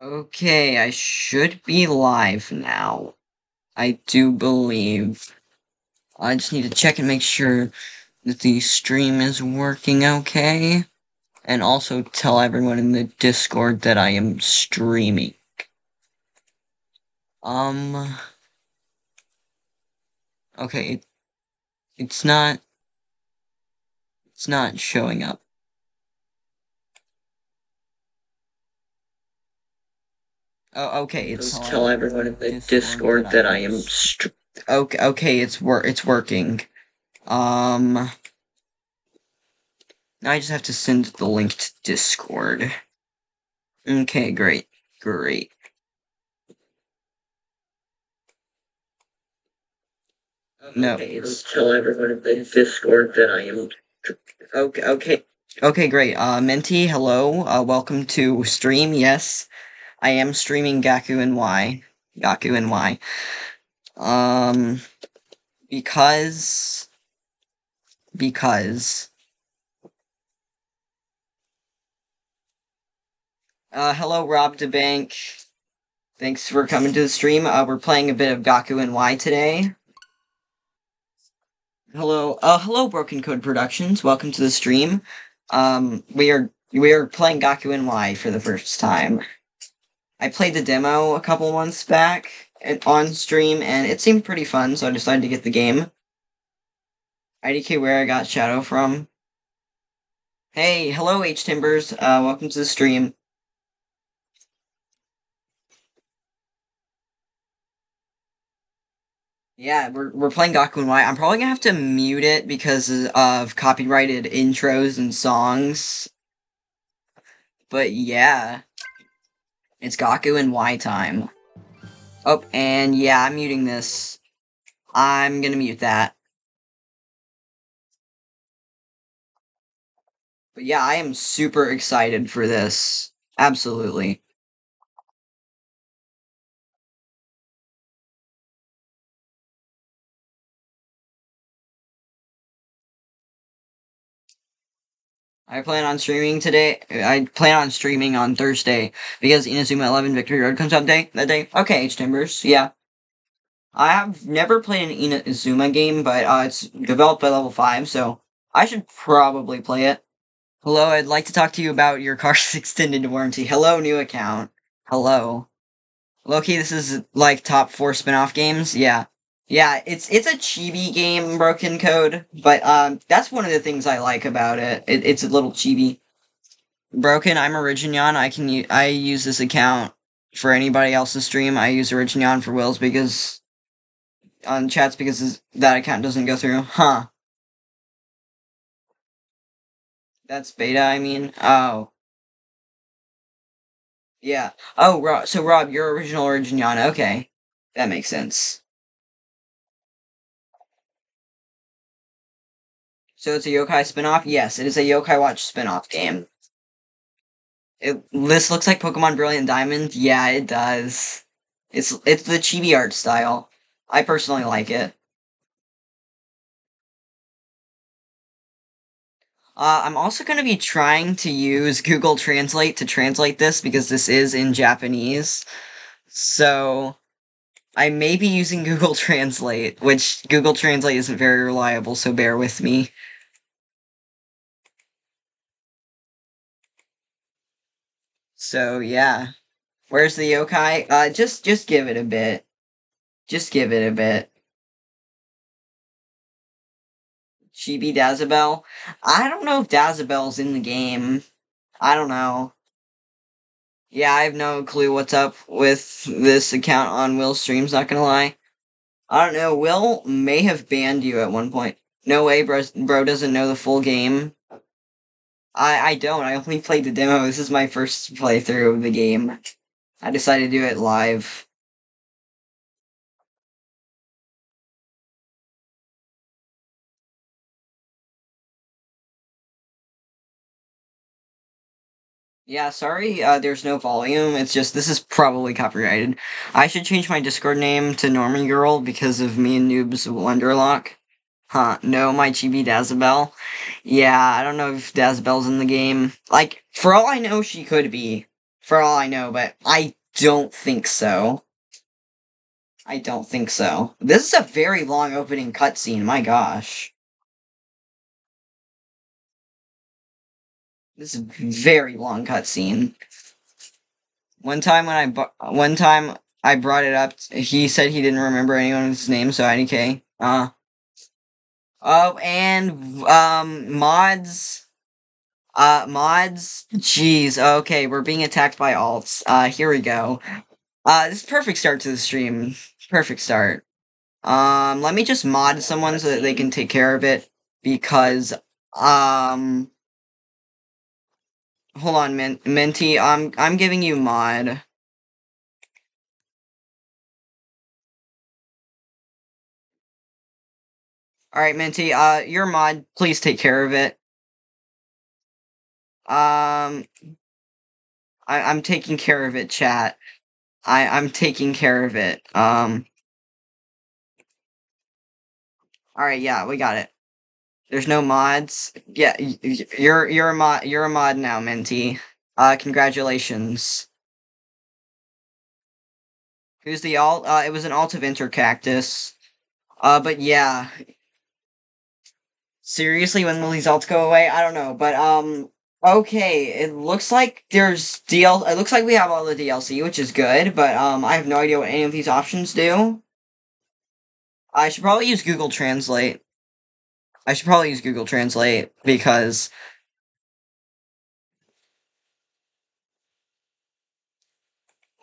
Okay, I should be live now. I do believe. I just need to check and make sure that the stream is working okay. And also tell everyone in the Discord that I am streaming. Um. Okay, it, it's not. It's not showing up. Oh, okay. It's tell everyone in the Discord that I am. Str- okay. Okay, it's wor- It's working. Um. Now I just have to send the link to Discord. Okay, great, great. No. Okay, tell everyone in the Discord that I am. Okay, okay, okay, great. Uh, Menti, hello. Uh, welcome to stream. Yes, I am streaming Gakuen Y. Gakuen Y. Um, because, because. Uh, hello, Rob DeBank. Thanks for coming to the stream. Uh, we're playing a bit of Gakuen Y today. Hello, uh, hello, Broken Code Productions. Welcome to the stream. Um, we are we are playing Gakuen Y for the first time. I played the demo a couple months back on stream, and it seemed pretty fun, so I decided to get the game. IDK, where I got Shadow from. Hey, hello, H Timbers. Uh, welcome to the stream. Yeah, we're we're playing Gakuen Y. I'm probably gonna have to mute it because of copyrighted intros and songs. But yeah. It's Gakuen Y time. Oh, and yeah, I'm muting this. I'm gonna mute that. But yeah, I am super excited for this. Absolutely. I plan on streaming today. I plan on streaming on Thursday because Inazuma 11 Victory Road comes out day that day. Okay, H Timbers, yeah. I have never played an Inazuma game, but uh, it's developed by Level 5, so I should probably play it. Hello, I'd like to talk to you about your car's extended warranty. Hello, new account. Hello. Loki, this is like top four spin-off games? Yeah. Yeah, it's it's a chibi game, Broken Code, but um, that's one of the things I like about it. it it's a little chibi. Broken, I'm Originion. I can u- I use this account for anybody else's stream. I use Originion for Will's because on chats because that account doesn't go through. Huh. That's beta. I mean, oh. Yeah. Oh, Rob, so Rob, you're original Originion. Okay, that makes sense. So it's a yokai spin-off? Yes, it is a Yokai Watch spin-off game. It this looks like Pokemon Brilliant Diamond. Yeah, it does. It's it's the chibi art style. I personally like it. Uh, I'm also going to be trying to use Google Translate to translate this because this is in Japanese. So I may be using Google Translate, which Google Translate isn't very reliable, so bear with me. So yeah. Where's the yokai? Uh just just give it a bit. Just give it a bit. Chibi Dazzabel? I don't know if Dazzabel's in the game. I don't know. Yeah, I have no clue what's up with this account on Will's streams, not gonna lie. I don't know, Will may have banned you at one point. No way, bro, bro doesn't know the full game. I I don't. I only played the demo. This is my first playthrough of the game. I decided to do it live. Yeah, sorry, uh, there's no volume. It's just, this is probably copyrighted. I should change my Discord name to Normie Girl because of me and Noob's Wonderlock. Huh, no, my chibi Dazzabel. Yeah, I don't know if Dazzabel's in the game. Like, for all I know, she could be. For all I know, but I don't think so. I don't think so. This is a very long opening cutscene, my gosh. This is a very long cutscene. One time when I bu- one time I brought it up, he said he didn't remember anyone's name, so IDK. Uh Oh, and um mods. Uh mods? Jeez okay we're being attacked by alts. Uh here we go. Uh this is perfect start to the stream. Perfect start. Um let me just mod someone so that they can take care of it because um hold on Min- minty i'm i'm giving you mod all right minty uh your mod please take care of it. Um I, i'm taking care of it chat. I i'm taking care of it um. All right yeah we got it. There's no mods. Yeah you're you're a mod you're a mod now minty. Uh congratulations. Who's the alt? Uh it was an alt of intercactus. Uh but yeah seriously when these alts go away? I don't know but um okay it looks like there's dl it looks like we have all the dlc which is good but um i have no idea what any of these options do. I should probably use google translate. I should probably use google translate because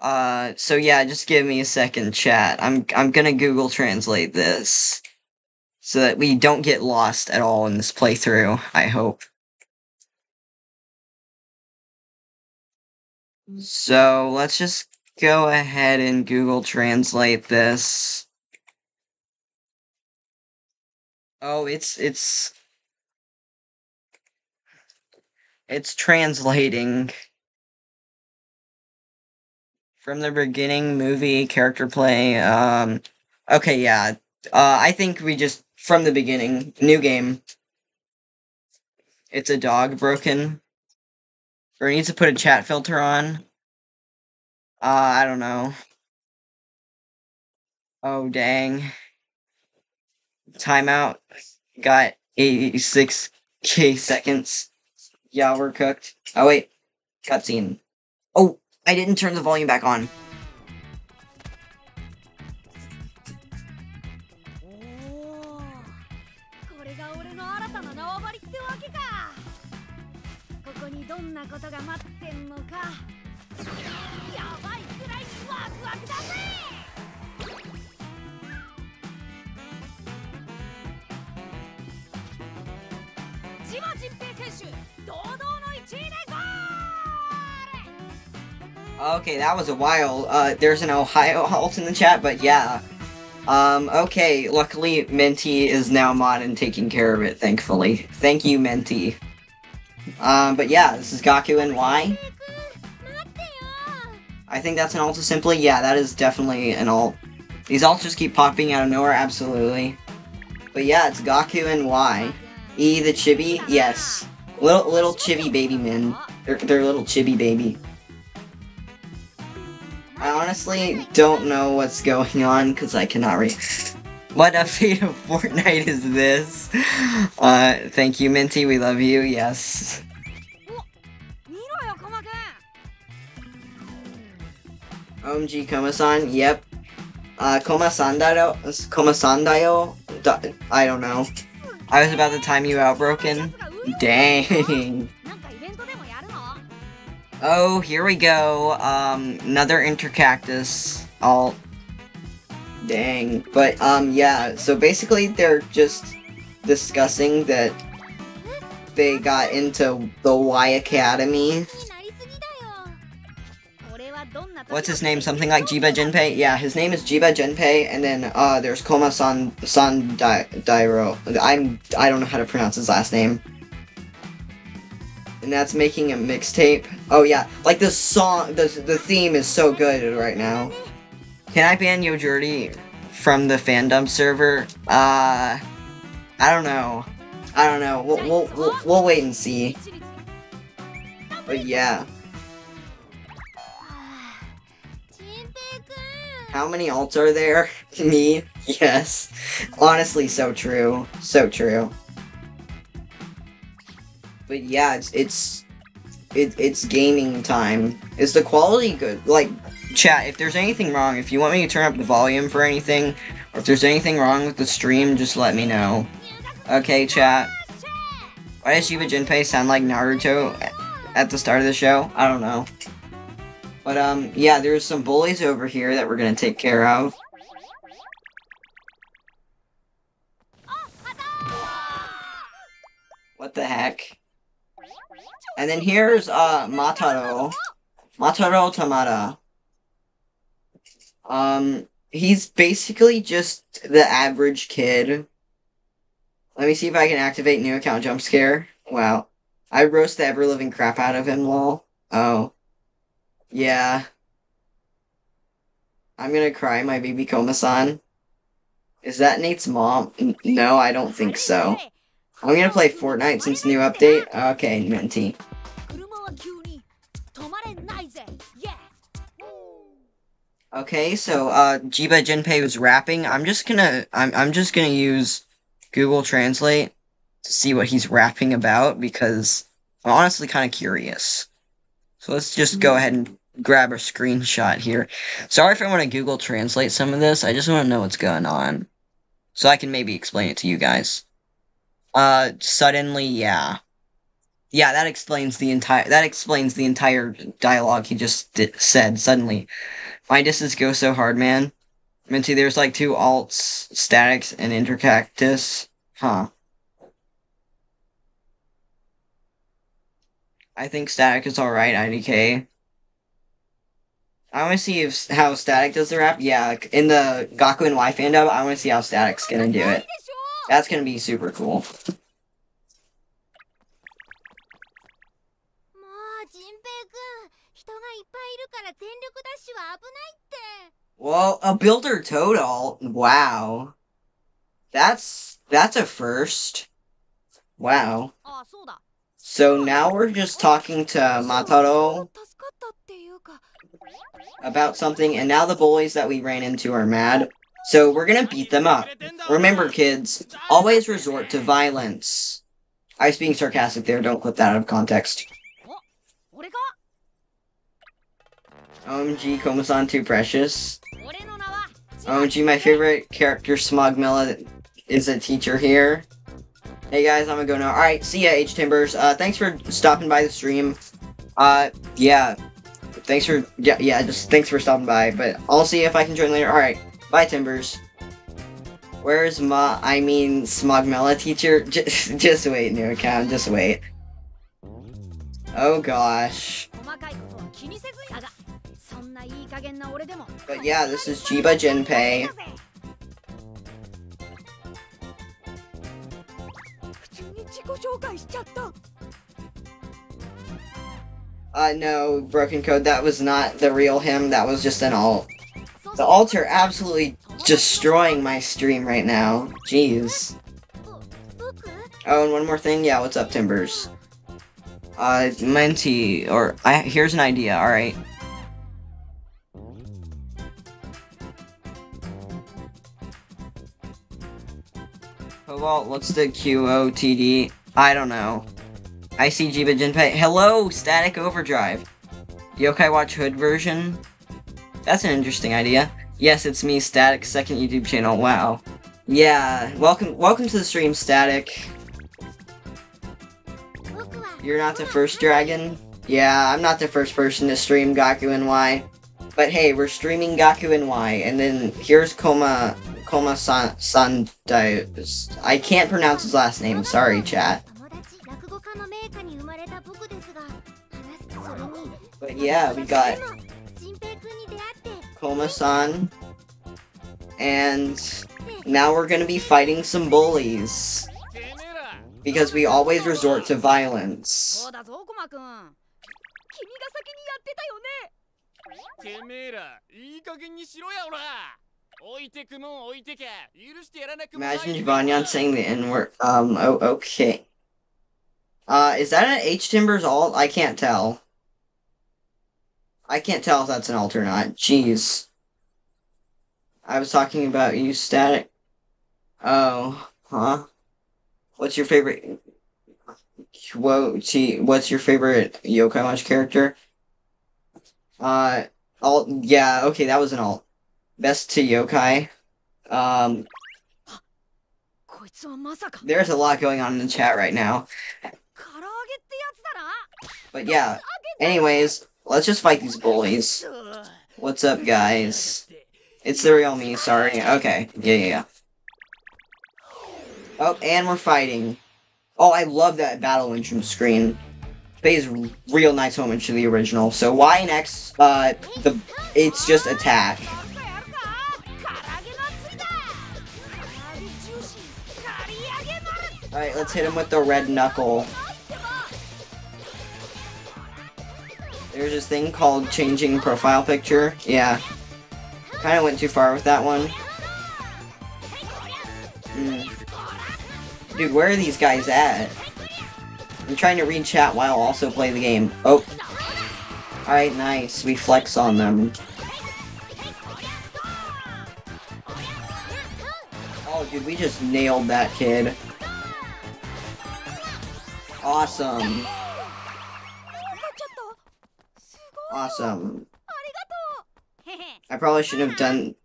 uh so yeah just give me a second chat. I'm i'm gonna google translate this so that we don't get lost at all in this playthrough i hope So let's just go ahead and Google Translate this. Oh, it's it's it's translating from the beginning movie character play. Um okay, yeah. Uh I think we just from the beginning, new game. It's a dog broken. Or needs to put a chat filter on. Uh, I don't know. Oh, dang. Timeout. Got 86k seconds. Yeah, we're cooked. Oh, wait. Cutscene. Oh, I didn't turn the volume back on. ことが待ってんのかやばいくらいワクワクだぜ千葉陣平選手堂々の1位でゴール Okay, that was a while. Uh, there's an Ohio halt in the chat, but yeah. Um, okay, luckily Menti is now mod and taking care of it, thankfully. Thank you, Menti. Um, but yeah, this is Gaku and I think that's an alt simply. Yeah, that is definitely an alt. These alts just keep popping out of nowhere, absolutely. But yeah, it's Gaku and E the chibi, yes. Little little chibi baby men. They're, they're little chibi baby. I honestly don't know what's going on because I cannot read. what a feat of Fortnite is this? Uh, thank you, Minty. We love you. Yes. OMG Komasan, yep. Uh, Komasandayo, I don't know. I was about the time you out broken. Dang. Oh, here we go. Um, another intercactus All. Dang. But, um, yeah. So basically, they're just discussing that they got into the Y Academy. What's his name? Something like Jiba Jinpei? Yeah, his name is Jiba Jinpei, and then, uh, there's Koma San, San Dai- Dairo. I'm, I don't know how to pronounce his last name. And that's making a mixtape. Oh yeah, like the song, the, the theme is so good right now. Can I ban Yojurdi from the fandom server? Uh, I don't know. I don't know. We'll, we'll, we'll, we'll wait and see. But yeah. How many alts are there? Me? Yes. Honestly, so true. So true. But yeah, it's it's it, it's gaming time. Is the quality good? Like, chat, if there's anything wrong, if you want me to turn up the volume for anything, or if there's anything wrong with the stream, just let me know. Okay, chat. Why does Shiba Jinpei sound like Naruto at the start of the show? I don't know. But, um, yeah, there's some bullies over here that we're gonna take care of. What the heck? And then here's, uh, Mataro. Mataro Tamada. Um, he's basically just the average kid. Let me see if I can activate new account jump scare. Wow. I roast the ever living crap out of him, lol. Oh. Yeah. I'm gonna cry my baby Komasan. Is that Nate's mom? No, I don't think so. I'm gonna play Fortnite since new update. Okay, Minty. Okay, so uh, Jiba Jinpei was rapping. I'm just gonna I'm I'm just gonna use Google Translate to see what he's rapping about because I'm honestly kind of curious. So let's just go ahead and grab a screenshot here. Sorry if I want to Google Translate some of this. I just want to know what's going on. So I can maybe explain it to you guys. Uh suddenly, yeah. Yeah, that explains the entire that explains the entire dialogue he just said suddenly. My disses go so hard, man. Minty, there's like two alts, statics, and intercactus. Huh. I think Static is alright, IDK. I want to see if how Static does the rap. Yeah, in the Gakuen Y fandom, I want to see how Static's gonna do it. That's gonna be super cool. Well, a builder total. Wow. That's that's a first. Wow. Ah, so now we're just talking to Mataro about something, and now the bullies that we ran into are mad. So we're gonna beat them up. Remember, kids, always resort to violence. I was being sarcastic there, don't clip that out of context. OMG, Komasan too precious. OMG, my favorite character, Smogmella, is a teacher here. Hey guys, I'm gonna go now. Alright, see ya, H-Timbers. Uh, thanks for stopping by the stream. Uh, yeah. Thanks for, yeah, yeah, just thanks for stopping by, but I'll see if I can join later. Alright, bye, Timbers. Where's my, I mean, Smogmella teacher? Just, just wait, new account, just wait. Oh gosh. But yeah, this is Jiba Jinpei. 自己紹介しちゃった Uh, no, Broken Code, that was not the real him, that was just an alt. そう The alts are absolutely destroying my stream right now. Jeez. 僕 Oh, and one more thing. Yeah, what's up, Timbers? Uh, Menti, or I here's an idea. All Cobalt, what's the QOTD? I don't know. I see Jiba Jinpei. Hello, Static Overdrive. Yokai Watch Hood version? That's an interesting idea. Yes, it's me, Static, second YouTube channel. Wow. Yeah, welcome welcome to the stream, Static. You're not the first dragon? Yeah, I'm not the first person to stream Gakuen Y. But hey, we're streaming Gakuen Y, and then here's Koma Akoma I can't pronounce his last name. Sorry, chat. But yeah, we got Koma-san, and now we're gonna be fighting some bullies. Because we always resort to violence. Imagine Giovanni saying the N-word. Um, oh, okay. Uh, is that an H-Timbers alt? I can't tell. I can't tell if that's an alt or not. Jeez. I was talking about you static. Oh, huh? What's your favorite quote? What's your favorite Yokai Watch character? Uh, alt. Yeah, okay, that was an alt best to yokai. Um, there's a lot going on in the chat right now. But yeah, anyways, let's just fight these bullies. What's up, guys? It's the real me, sorry. Okay, yeah, yeah, yeah. Oh, and we're fighting. Oh, I love that battle intro screen. Pays real nice homage to the original. So Y and X, uh, the it's just attack. Alright, let's hit him with the red knuckle. There's this thing called changing profile picture. Yeah. Kinda went too far with that one. Mm. Dude, where are these guys at? I'm trying to read chat while also play the game. Oh. Alright, nice. We flex on them. Oh, dude, we just nailed that kid. Awesome. Awesome. I probably should have done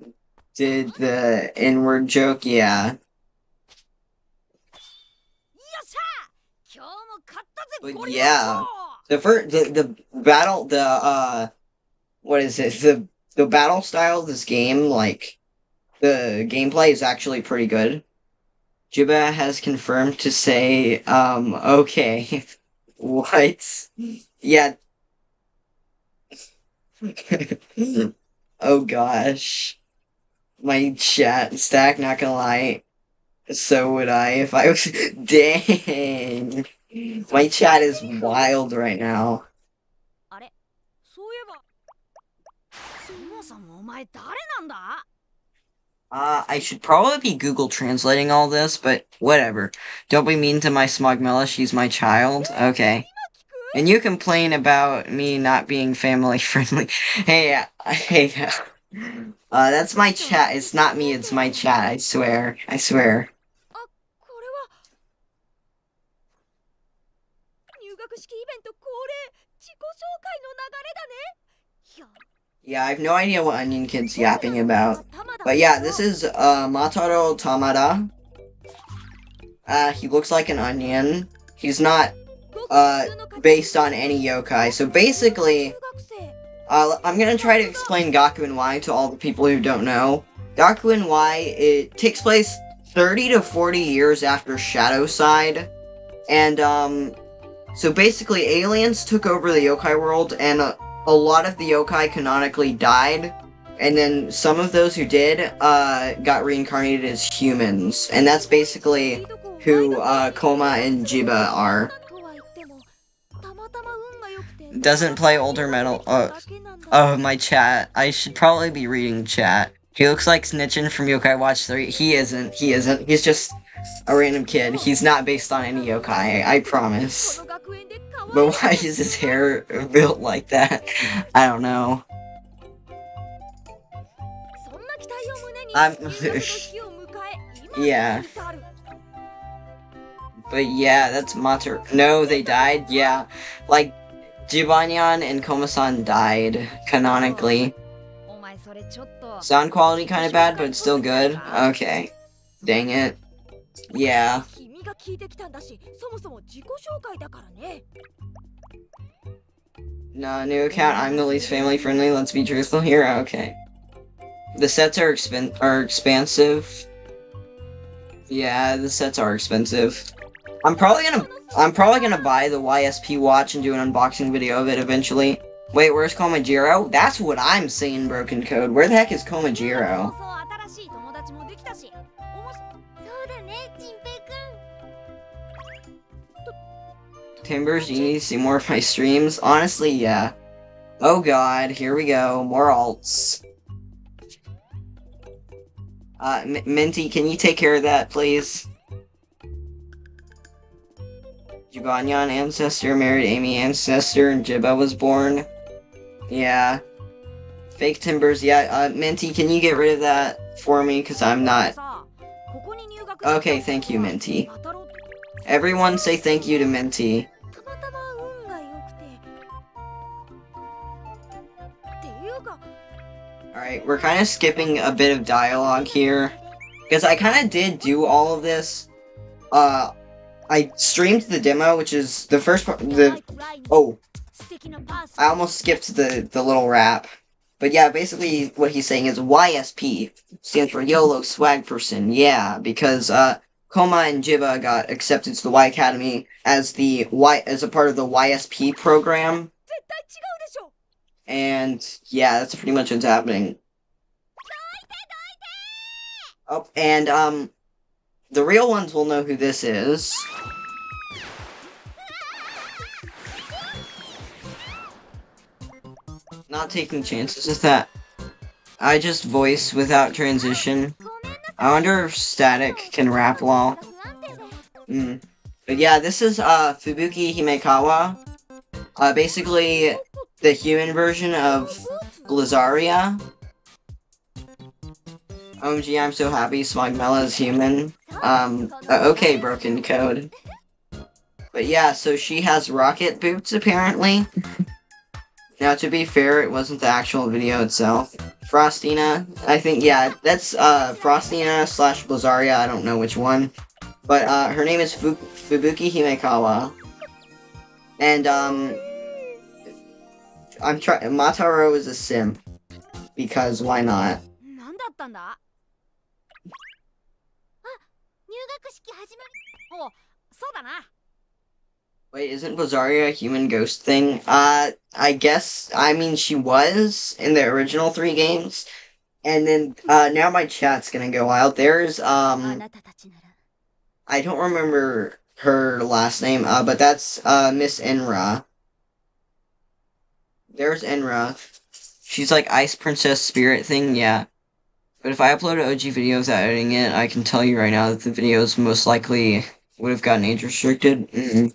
did the inward joke, yeah. But yeah. The first the, the battle the uh what is it? The the battle style of this game, like the gameplay is actually pretty good. Jiba has confirmed to say, um, okay. what? Yeah. oh gosh. My chat stack, not gonna lie. So would I if I was dang. My chat is wild right now. Uh, I should probably be Google translating all this, but whatever. Don't be mean to my Smogmella, she's my child. Okay. And you complain about me not being family friendly. hey, uh, hey, uh, uh, that's my chat. It's not me, it's my chat, I swear. I swear. Yeah, I have no idea what Onion Kid's yapping about. But yeah, this is uh, Mataro Tamada. Uh, he looks like an onion. He's not uh, based on any yokai. So basically, uh, I'm gonna try to explain Gakuen Y to all the people who don't know. Gakuen Y it takes place 30 to 40 years after Shadow Side, and um, so basically aliens took over the yokai world and. Uh, a lot of the yokai canonically died, and then some of those who did uh, got reincarnated as humans, and that's basically who uh, Koma and Jiba are. Doesn't play older metal. Oh, oh, my chat. I should probably be reading chat. He looks like Snitchin from Yokai Watch 3. He isn't. He isn't. He's just a random kid. He's not based on any yokai, I promise. But why is his hair built like that? I don't know. I'm... yeah. But yeah, that's Mater- No, they died? Yeah. Like, Jibanyan and Komasan died, canonically. Sound quality kind of bad, but still good? Okay. Dang it. Yeah. 君が聞いてきたんだしそもそも自己紹介だからね No, new account. I'm the least family friendly. Let's be truthful here. Okay. The sets are expen- are expansive. Yeah, the sets are expensive. I'm probably gonna I'm probably gonna buy the YSP watch and do an unboxing video of it eventually. Wait, where's Komajiro? That's what I'm saying, broken code. Where the heck is そう Komajiro? Timbers, you need to see more of my streams? Honestly, yeah. Oh god, here we go. More alts. Uh, M Minty, can you take care of that, please? Jibanyan ancestor married Amy ancestor, and Jibba was born. Yeah. Fake Timbers, yeah. Uh, Minty, can you get rid of that for me? Because I'm not... Okay, thank you, Minty. Everyone say thank you to Minty. Alright, we're kind of skipping a bit of dialogue here. Because I kind of did do all of this. Uh, I streamed the demo, which is the first part, the, oh. I almost skipped the, the little rap. But yeah, basically what he's saying is YSP stands for YOLO Swag Person. Yeah, because uh, Koma and Jiba got accepted to the Y Academy as the Y as a part of the YSP program. And yeah, that's pretty much what's happening. Oh, and um, the real ones will know who this is. Not taking chances with that. I just voice without transition. I wonder if Static can rap law. Mm. But yeah, this is uh, Fubuki Himekawa. Uh, basically, the human version of Blizzaria. OMG, I'm so happy Smogmella is human. Um, uh, okay, broken code. But yeah, so she has rocket boots apparently. now, to be fair, it wasn't the actual video itself. Frostina, I think, yeah, that's uh, Frostina slash Blizzaria, I don't know which one. But uh, her name is Fu- Fubuki Himekawa. And, um, I'm trying. Mataro is a sim. Because why not? Wait, isn't Rosaria a human ghost thing? Uh, I guess, I mean, she was in the original three games. And then, uh, now my chat's gonna go wild. There's, um, I don't remember her last name, uh, but that's, uh, Miss Enra. There's Enra. She's like Ice Princess Spirit thing, yeah. But if I upload an OG video without editing it, I can tell you right now that the videos most likely would have gotten age restricted. Mm-mm.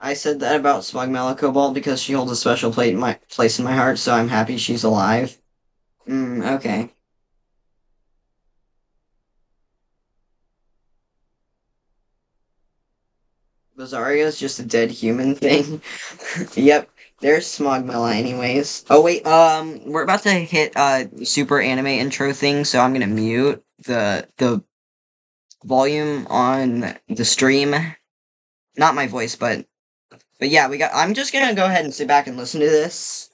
I said that about Smogmella Cobalt because she holds a special plate in my place in my heart, so I'm happy she's alive. Mm, okay. Bazaria's just a dead human thing. yep, there's Smogmella anyways. Oh wait, um, we're about to hit uh super anime intro thing, so I'm gonna mute the the volume on the stream. Not my voice, but but yeah, we got. I'm just gonna go ahead and sit back and listen to this.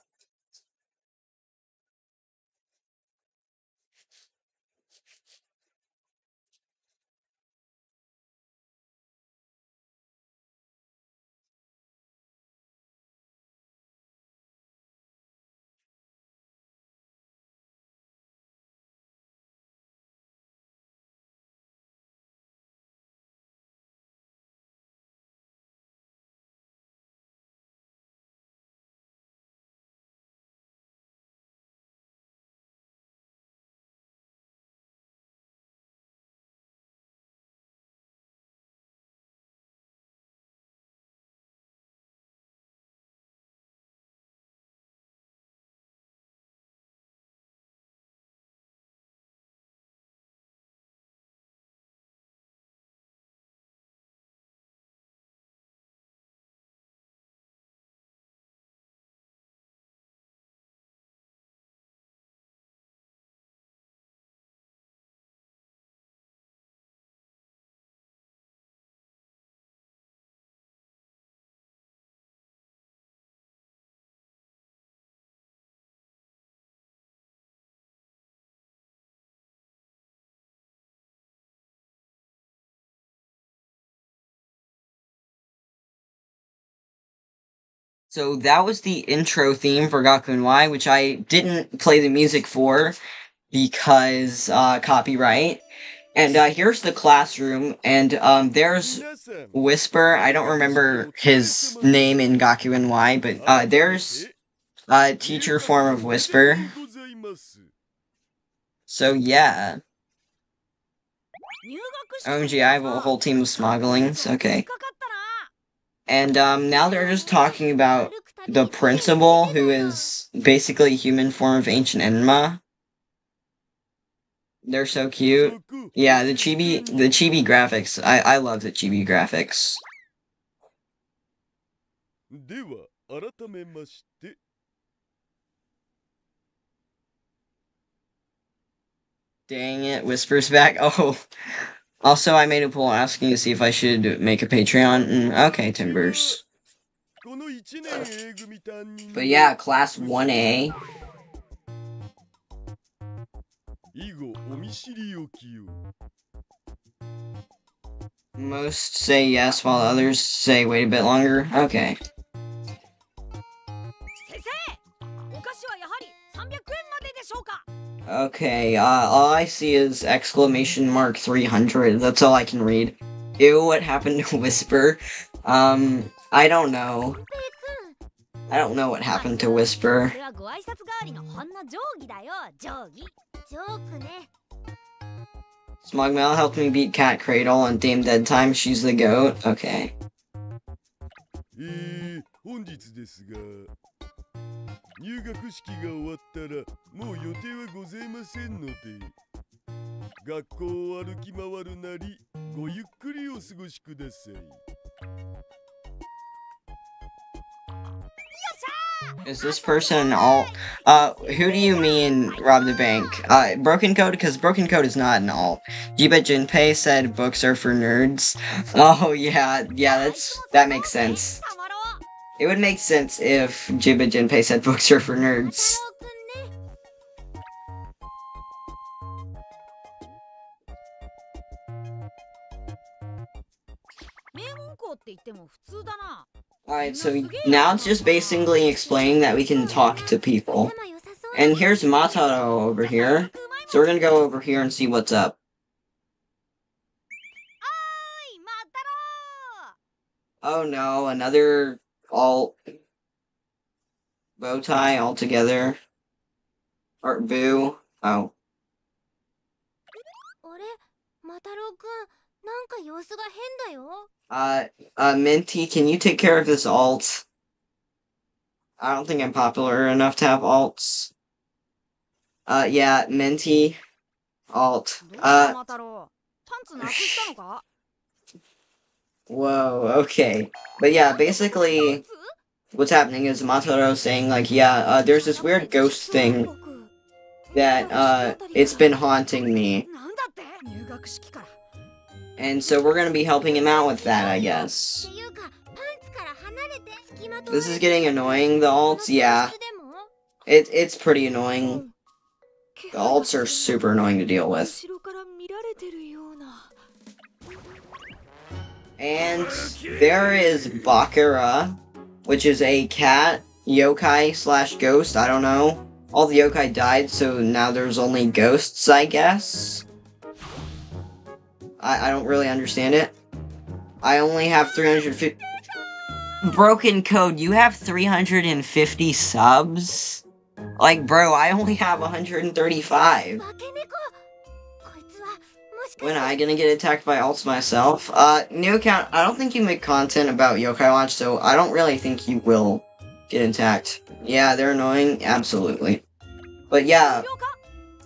So that was the intro theme for Gakuen Y, which I didn't play the music for because uh, copyright. And uh, here's the classroom, and um, there's Whisper. I don't remember his name in Gakuen Y, but uh, there's a teacher form of Whisper. So yeah. Oh, OMG, I have a whole team of smogglings. Okay. And um, now they're just talking about the principal, who is basically a human form of ancient Enma. They're so cute. Yeah, the chibi, the chibi graphics. I I love the chibi graphics. Dang it, whispers back. Oh. Also, I made a poll asking to see if I should make a Patreon. Okay, Timbers. But yeah, class 1A. Most say yes, while others say wait a bit longer. Okay. Okay, uh, all I see is exclamation mark 300. That's all I can read. Ew, what happened to Whisper? Um, I don't know. I don't know what happened to Whisper. Smogmail helped me beat Cat Cradle and Dame Dedtime. She's the goat. Okay. Hmm, えー、本日ですが入学式が終わったらもう予定はございませんので学校を歩き回るなりごゆっくりお過ごしください Is this person an alt? Uh, who do you mean rob the bank? Uh, Broken Code? Because Broken Code is not an alt. Jiba Jinpei said books are for nerds. Oh, yeah, yeah, that's, that makes sense. It would make sense if Jiba Jinpei said books are for nerds. Alright, so now it's just basically explaining that we can talk to people. And here's Mataro over here. So we're gonna go over here and see what's up. Oh no, another alt bow tie altogether. Or boo. Oh. あれまたろうくんなんか様子が変だよ Uh, uh, Minty, can you take care of this alt? I don't think I'm popular enough to have alts. Uh, yeah, Minty, alt. どうした Uh, Whoa, okay. But yeah, basically, what's happening is Mataro saying, like, yeah, uh, there's this weird ghost thing that, uh, it's been haunting me. And so we're gonna be helping him out with that, I guess. This is getting annoying, the alts, yeah. It, it's pretty annoying. The alts are super annoying to deal with. And there is Bakura, which is a cat, yokai slash ghost, I don't know. All the yokai died, so now there's only ghosts, I guess. I, I don't really understand it. I only have 350. Broken code, you have 350 subs? Like, bro, I only have 135. When am I gonna get attacked by alts myself? Uh, new account, I don't think you make content about Yokai Watch, so I don't really think you will get attacked. Yeah, they're annoying, absolutely. But yeah,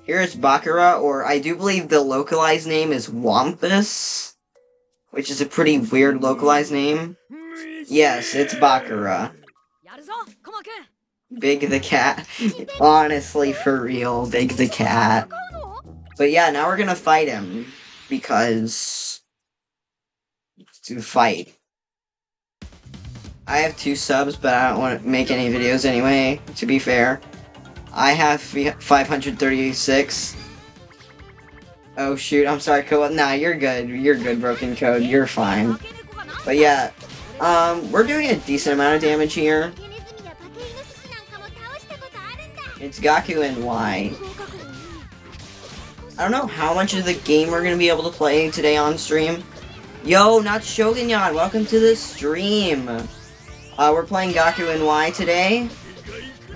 here is Bakura, or I do believe the localized name is Wampus, which is a pretty weird localized name. Yes, it's Bakura. Big the Cat. Honestly, for real, Big the Cat. But yeah, now we're gonna fight him because to fight. I have two subs, but I don't want to make any videos anyway. To be fair, I have 536. Oh shoot, I'm sorry, Code. Nah, you're good. You're good, Broken Code. You're fine. But yeah, um, we're doing a decent amount of damage here. It's Gakuen Y. I don't know how much of the game we're gonna be able to play today on stream. Yo, not Shogunyan, welcome to the stream. Uh, we're playing Gaku Y today.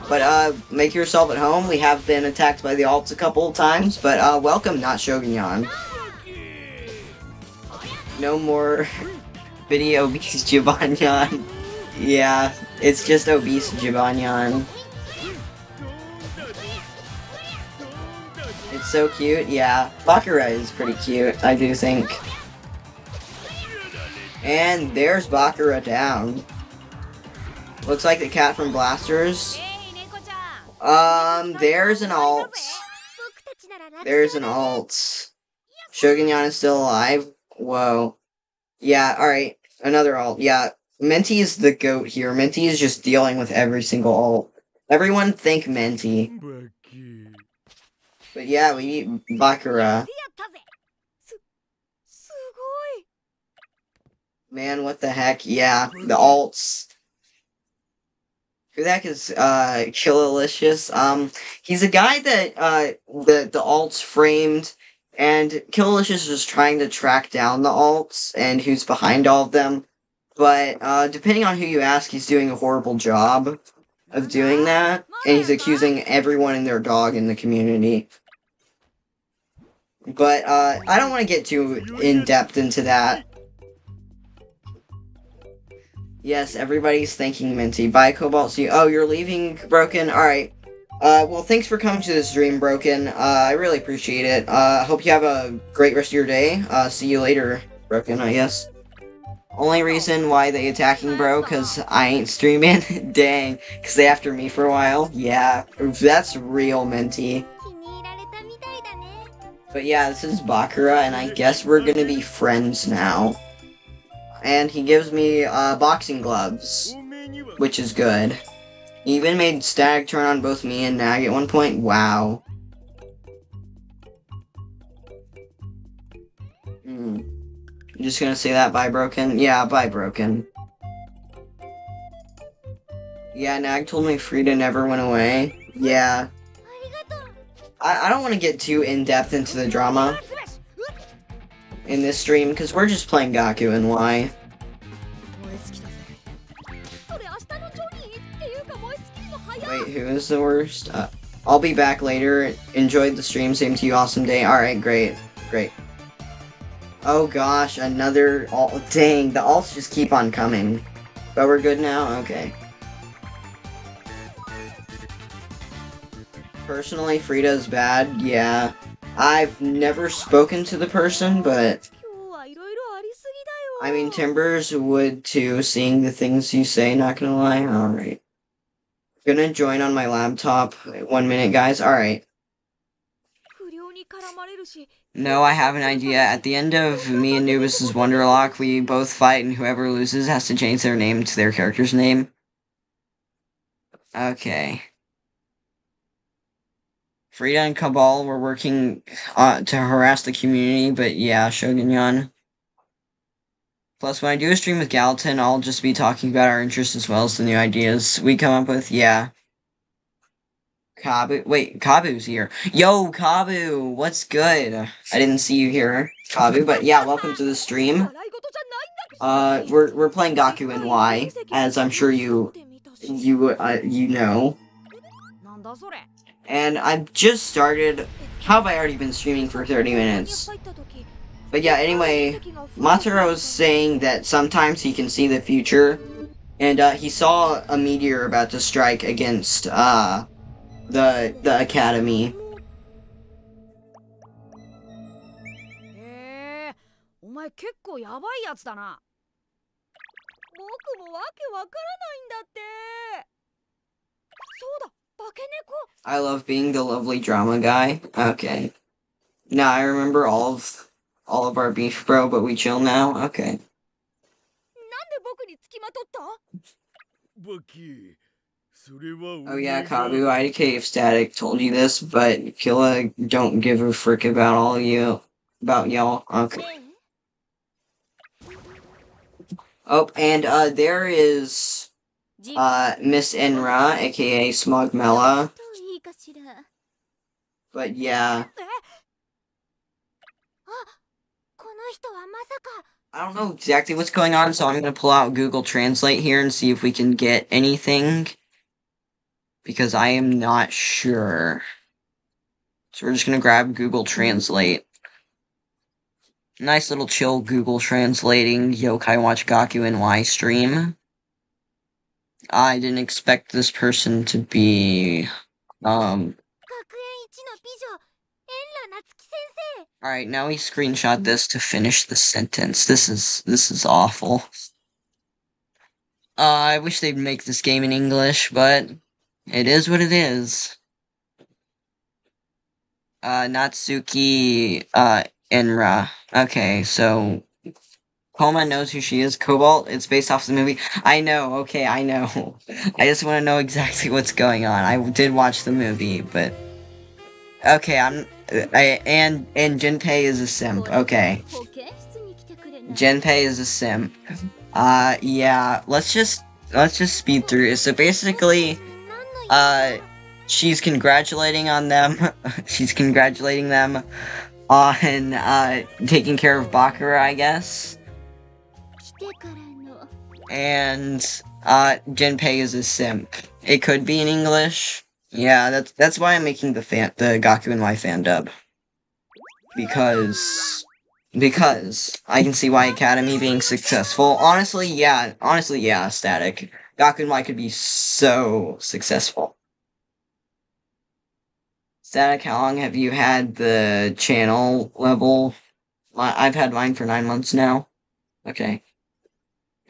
But uh, make yourself at home. We have been attacked by the alts a couple of times, but uh, welcome, not Shogunyan. No more video obese Jibanyan. yeah, it's just obese Jibanyan. It's so cute, yeah. Bakura is pretty cute, I do think. And there's Bakura down. Looks like the cat from Blasters. Um, there's an alt. There's an alt. Shogunyan is still alive. Whoa. Yeah, alright. Another alt. Yeah. Menti is the goat here. Menti is just dealing with every single alt. Everyone think Menti. But yeah, we meet Bakura. Man, what the heck? Yeah, the alts. Who the heck is uh Killalicious? Um he's a guy that uh the the alts framed and Killalicious is trying to track down the alts and who's behind all of them. But uh depending on who you ask, he's doing a horrible job of doing that. And he's accusing everyone and their dog in the community but uh I don't want to get too in depth into that. Yes, everybody's thanking Minty. Bye, Cobalt C. Oh, you're leaving, Broken? Alright. Uh, well, thanks for coming to this stream, Broken. Uh, I really appreciate it. Uh, hope you have a great rest of your day. Uh, see you later, Broken, I guess. Only reason why they attacking bro, cause I ain't streaming? Dang. Cause they after me for a while? Yeah. That's real, Minty. But yeah, this is Bakura, and I guess we're gonna be friends now. And he gives me uh, boxing gloves, which is good. He even made Stag turn on both me and Nag at one point. Wow. Hmm. I'm just gonna say that by broken. Yeah, by broken. Yeah, Nag told me Frida never went away. Yeah. I, I don't want to get too in-depth into the drama in this stream, because we're just playing Gakuen Y. Wait, who is the worst? Uh, I'll be back later. Enjoyed the stream. Same to you. Awesome day. Alright, great. Great. Oh gosh, another alt. Dang, the alts just keep on coming. But we're good now? Okay. Personally, Frida's bad, yeah. I've never spoken to the person, but... I mean, Timbers would too, seeing the things you say, not gonna lie. Alright. Gonna join on my laptop. One minute, guys. Alright. No, I have an idea. At the end of me and Nubis' Wonderlock, we both fight, and whoever loses has to change their name to their character's name. Okay. Frida and Cabal were working uh, to harass the community, but yeah, Shogunyan. Plus, when I do a stream with Gallatin, I'll just be talking about our interests as well as the new ideas we come up with. Yeah. Kabu, wait, Kabu's here. Yo, Kabu, what's good? I didn't see you here, Kabu, but yeah, welcome to the stream. Uh, we're we're playing Gakuen Y, as I'm sure you you uh, you know and I've just started. How have I already been streaming for 30 minutes? But yeah, anyway, Mataro was saying that sometimes he can see the future, and uh, he saw a meteor about to strike against uh, the the academy. Oh I love being the lovely drama guy. Okay. Now I remember all of all of our beef, bro, but we chill now? Okay. Oh yeah, Kabu, IDK of Static told you this, but Killa don't give a frick about all you about y'all. Okay. Oh, and uh there is uh, Miss Enra, aka Smogmella. But yeah. I don't know exactly what's going on, so I'm gonna pull out Google Translate here and see if we can get anything. Because I am not sure. So we're just gonna grab Google Translate. Nice little chill Google translating Yokai Watch Gakuen Y stream. I didn't expect this person to be um All right, now we screenshot this to finish the sentence. This is this is awful. Uh, I wish they'd make this game in English, but it is what it is. Uh, Natsuki uh Enra. Okay, so Koma knows who she is. Cobalt, it's based off the movie. I know, okay, I know. I just want to know exactly what's going on. I did watch the movie, but okay, I'm. I, and and Jinpei is a simp. Okay, Jinpei is a simp. Uh, yeah. Let's just let's just speed through. So basically, uh, she's congratulating on them. she's congratulating them on uh taking care of Bakura, I guess. And uh, Jinpei is a simp. It could be in English. Yeah, that's that's why I'm making the fan the Gakuen Y fan dub. Because because I can see why Academy being successful. Honestly, yeah. Honestly, yeah, static. Gakuen Y could be so successful. Static, how long have you had the channel level? I've had mine for nine months now. Okay.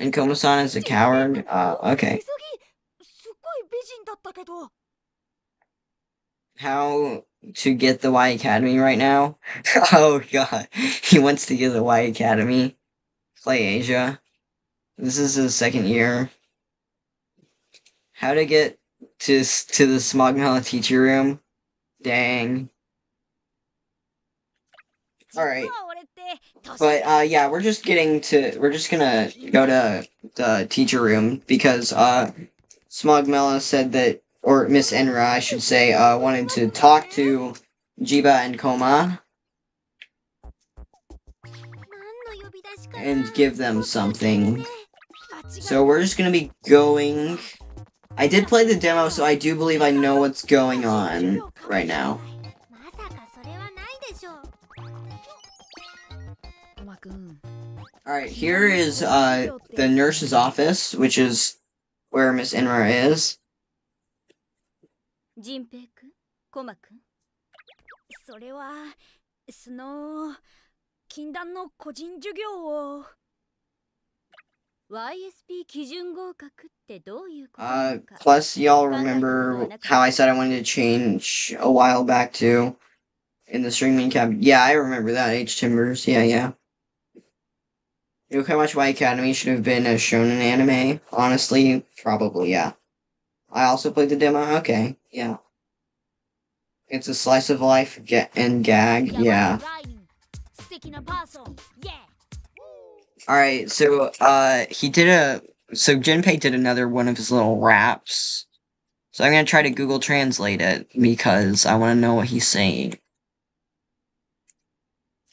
And Koma-san is a coward? Uh, okay. How to get the Y Academy right now? oh god. He wants to get the Y Academy. Play Asia. This is his second year. How to get to to the Smogmella teacher room? Dang. Alright. But uh, yeah, we're just getting to we're just gonna go to the teacher room because uh, Smogmella said that or Miss Enra, I should say, uh, wanted to talk to Jiba and Koma and give them something. So we're just gonna be going. I did play the demo, so I do believe I know what's going on right now. Alright, here is uh, the nurse's office, which is where Miss Enra is. Jinpei, uh, Plus, y'all remember how I said I wanted to change a while back to in the streaming cab. Yeah, I remember that, H Timbers. Yeah, yeah. Yokaiwatch My Academy should have been a shonen anime. Honestly, probably, yeah. I also played the demo. Okay, yeah. It's a slice of life ga- and gag, yeah. Alright, so, uh, he did a. So Jinpei did another one of his little raps. So I'm gonna try to Google translate it because I wanna know what he's saying.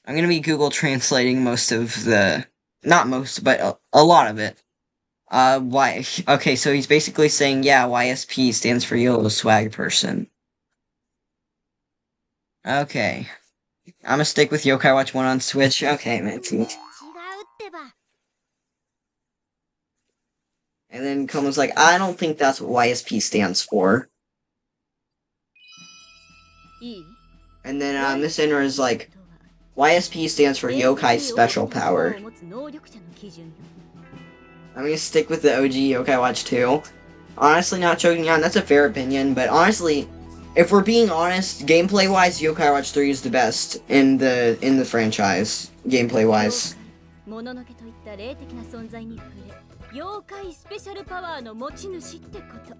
I'm gonna be Google translating most of the not most, but a, a lot of it. Uh, why? Okay, so he's basically saying, yeah, YSP stands for Yellow Swag Person. Okay. I'm gonna stick with Yokai Watch 1 on Switch. Okay, man. And then Koma's like, I don't think that's what YSP stands for. And then um, Miss Enra is like, YSP stands for Yokai Special Power. 持つ能力者の基準よ I'm gonna stick with the OG Yokai Watch 2. Honestly, not joking on, that's a fair opinion, but honestly, if we're being honest, gameplay wise, Yokai Watch 3 is the best in the in the franchise, gameplay wise. もののけといった霊的な存在に触れ妖怪スペシャルパワーの持ち主ってこと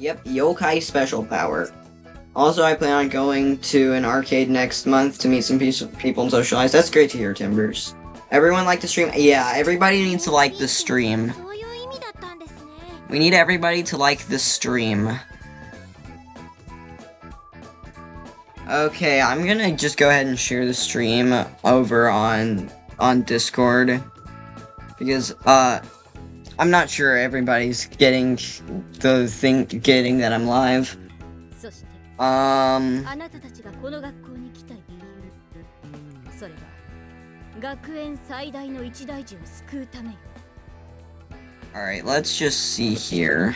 Yep, Yokai Special Power. Also, I plan on going to an arcade next month to meet some people and socialize. That's great to hear, Timbers. Everyone like the stream? Yeah, everybody needs to like the stream. We need everybody to like the stream. Okay, I'm gonna just go ahead and share the stream over on on Discord. Because, uh, I'm not sure everybody's getting the thing, getting that I'm live. Um. let's just see here.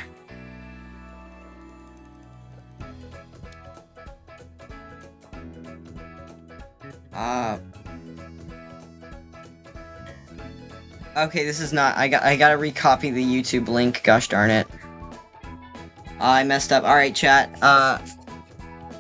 Uh, okay, this is not. I got. I gotta recopy the YouTube link. Gosh darn it. Uh, I messed up. All right, chat. Uh.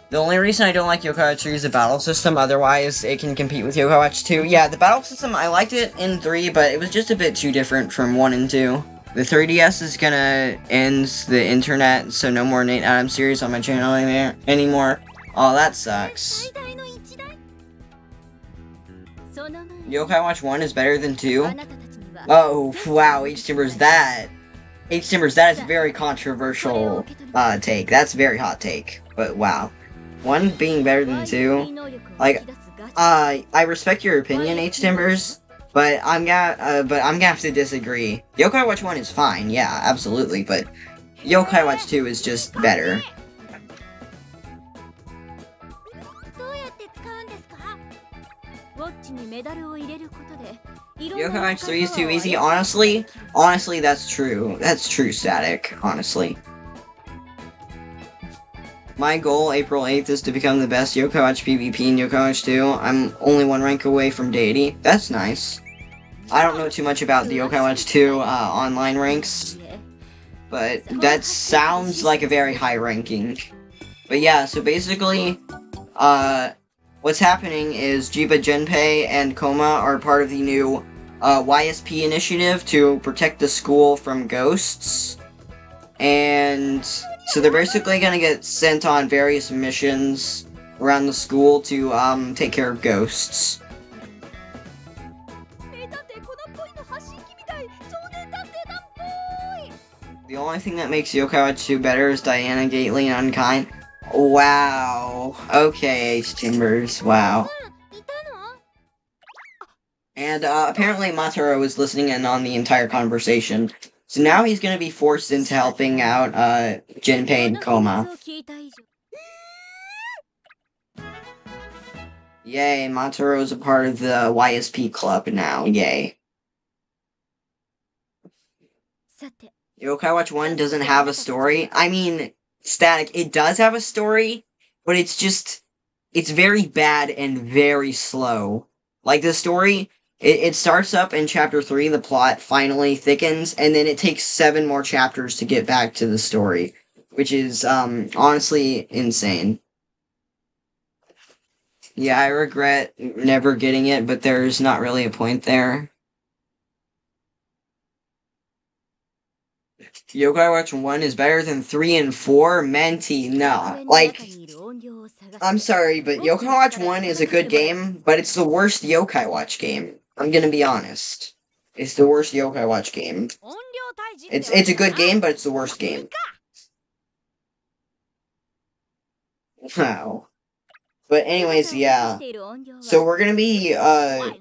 The only reason I don't like Yoko 2 is the battle system, otherwise it can compete with Yoko Watch 2. Yeah, the battle system, I liked it in 3, but it was just a bit too different from 1 and 2. The 3DS is gonna end the internet, so no more Nate Adams series on my channel anymore. Oh, that sucks. Yokai Watch 1 is better than 2? Oh, wow, H-Timber's that. H-Timber's that is very controversial uh, take. That's very hot take, but wow. One being better than two. Like, uh, I respect your opinion, H Timbers, but I'm gonna, uh, but I'm gonna have to disagree. Yokai Watch One is fine, yeah, absolutely, but Yokai Watch Two is just better. Yokai Watch 3 is too easy? Honestly? Honestly, that's true. That's true, Static. Honestly. My goal, April 8th, is to become the best Watch PvP in Watch 2. I'm only one rank away from deity. That's nice. I don't know too much about the Watch 2 uh, online ranks, but that sounds like a very high ranking. But yeah, so basically, uh, what's happening is Jiba Jinpei and Koma are part of the new uh, YSP initiative to protect the school from ghosts. And so they're basically gonna get sent on various missions around the school to um, take care of ghosts. The only thing that makes Yokai Watch 2 better is Diana Gately and Unkind. Wow. Okay, H Chambers, wow. And uh, apparently Mataro was listening in on the entire conversation. So now he's gonna be forced into helping out uh, Jinpei and Koma. Yay, Mataro's a part of the YSP club now. Yay. Yokai Watch 1 doesn't have a story. I mean, Static, it does have a story, but it's just, it's very bad and very slow. Like, the story it, it starts up in chapter three, the plot finally thickens, and then it takes seven more chapters to get back to the story, which is um, honestly insane. Yeah, I regret never getting it, but there's not really a point there. Yokai Watch 1 is better than 3 and 4? Menti, no. Like, I'm sorry, but Yokai Watch 1 is a good game, but it's the worst Yokai Watch game. I'm gonna be honest. It's the worst Yokai Watch game. It's it's a good game, but it's the worst game. Wow. But anyways, yeah. So we're gonna be uh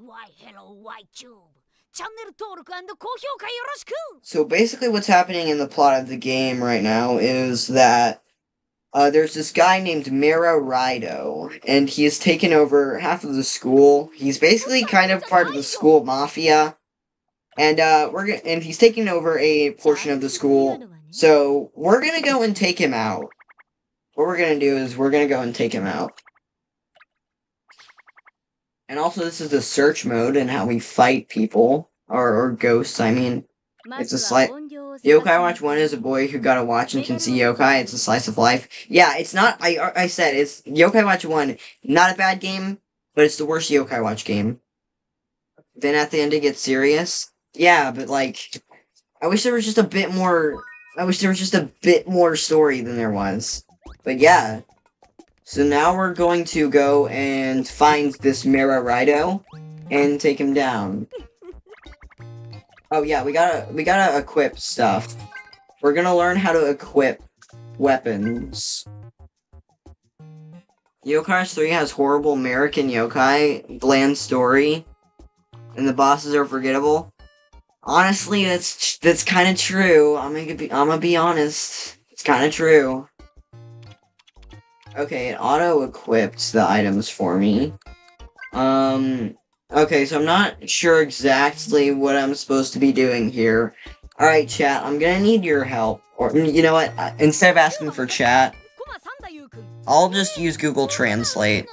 So basically what's happening in the plot of the game right now is that uh, there's this guy named Miro Rido, and he has taken over half of the school. He's basically kind of part of the school mafia, and uh, we're gonna, and he's taking over a portion of the school. So we're gonna go and take him out. What we're gonna do is we're gonna go and take him out. And also, this is the search mode and how we fight people or, or ghosts. I mean. It's a slight- Yokai Watch 1 is a boy who got a watch and can see yokai. It's a slice of life. Yeah, it's not. I I said it's Yokai Watch 1. Not a bad game, but it's the worst Yokai Watch game. Then at the end it gets serious. Yeah, but like, I wish there was just a bit more. I wish there was just a bit more story than there was. But yeah. So now we're going to go and find this Mira Rido and take him down. Oh yeah, we gotta we gotta equip stuff. We're gonna learn how to equip weapons. Yokai 3 has horrible American yokai, bland story, and the bosses are forgettable. Honestly, that's that's kind of true. I'm gonna be I'm gonna be honest. It's kind of true. Okay, it auto equipped the items for me. Um, Okay, so I'm not sure exactly what I'm supposed to be doing here. All right, chat, I'm gonna need your help. Or, mm, you know what? Instead of asking for chat, I'll just use Google Translate.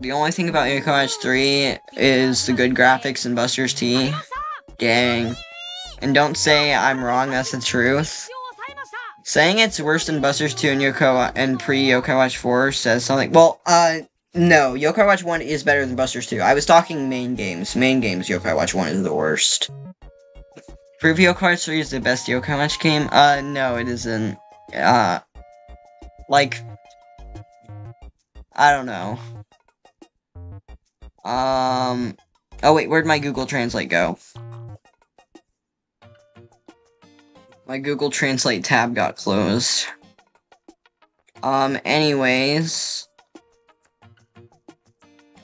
The only thing about Yoko Edge 3 is the good graphics and Buster's T. Dang. And don't say I'm wrong, that's the truth. Saying it's worse than Buster's 2 and Yoko and pre Yoko Watch 4 says something. Well, uh, no. Yokai Watch 1 is better than Buster's 2. I was talking main games. Main games, Yokai Watch 1 is the worst. Prove Yokai Watch 3 is the best Yokai Watch game? Uh, no, it isn't. Uh, like, I don't know. Um, oh wait, where'd my Google Translate go? My Google Translate tab got closed. Um, anyways.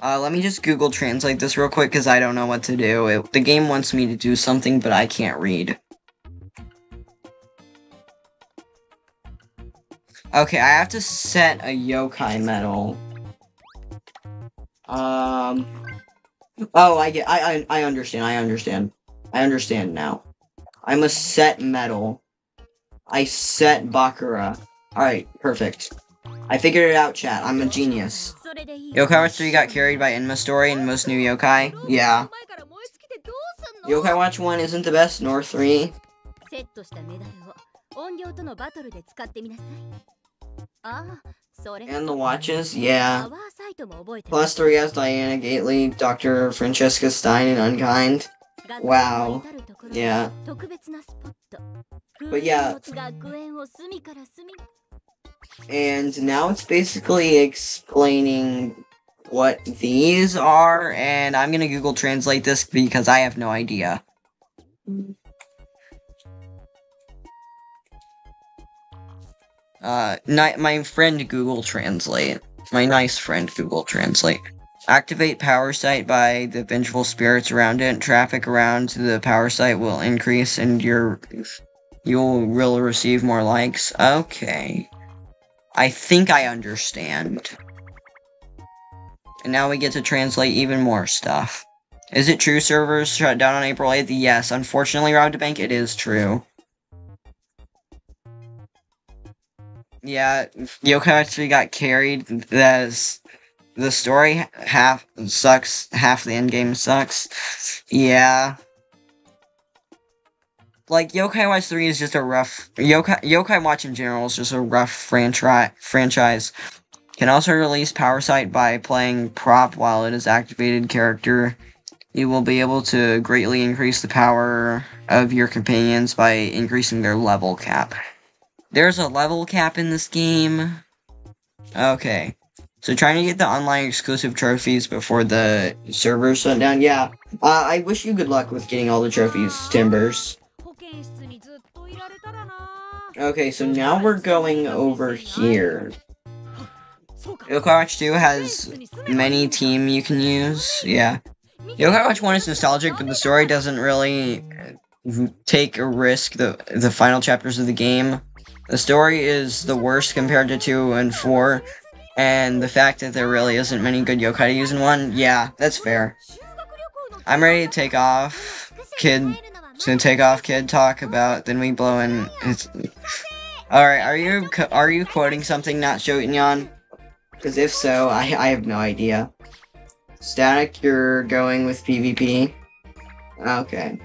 Uh, let me just Google Translate this real quick because I don't know what to do. It, the game wants me to do something, but I can't read. Okay, I have to set a yokai medal. Um. Oh, I get. I, I I understand. I understand. I understand now. I must set metal. I set Bakura. Alright, perfect. I figured it out, chat. I'm a genius. Yokai Watch 3 got carried by Enma Story and most new yokai. Yeah. Yokai Watch 1 isn't the best, nor 3. And the watches, yeah. Plus 3 has Diana Gately, Dr. Francesca Stein, and Unkind. Wow. Yeah. But yeah and now it's basically explaining what these are, and I'm gonna Google Translate this because I have no idea. Uh, my friend Google Translate, my nice friend Google Translate. Activate power site by the vengeful spirits around it. Traffic around the power site will increase, and your you'll will receive more likes. Okay. I think I understand. And now we get to translate even more stuff. Is it true servers shut down on April 8th? Yes, unfortunately, Rob to Bank, it is true. Yeah, actually got carried. That's the story half sucks, half the end game sucks. Yeah. Like Yokai Watch 3 is just a rough Yokai Yokai Watch in general is just a rough franchise franchise. Can also release Power Sight by playing prop while it is activated character. You will be able to greatly increase the power of your companions by increasing their level cap. There's a level cap in this game. Okay. So trying to get the online exclusive trophies before the servers shut down. Yeah. Uh, I wish you good luck with getting all the trophies, Timbers. Okay, so now we're going over here. Yokai Watch 2 has many team you can use, yeah. Yokai Watch 1 is nostalgic, but the story doesn't really uh, take a risk the the final chapters of the game. The story is the worst compared to 2 and 4, and the fact that there really isn't many good yokai to use in 1, yeah, that's fair. I'm ready to take off, kid Shouldn't take off, kid. Talk about. Then we blow in. It's... All right. Are you are you quoting something not Shotenyan? Because if so, I I have no idea. Static, you're going with PvP. Okay.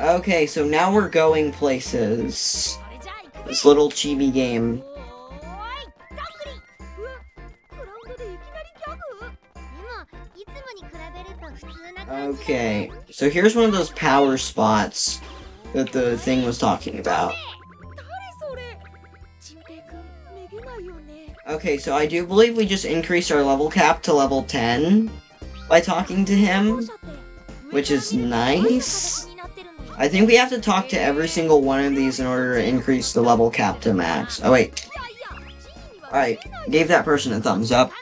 Okay, so now we're going places. This little chibi game. Okay, so here's one of those power spots that the thing was talking about. Okay, so I do believe we just increased our level cap to level 10 by talking to him, which is nice. I think we have to talk to every single one of these in order to increase the level cap to max. Oh, wait. Alright, gave that person a thumbs up.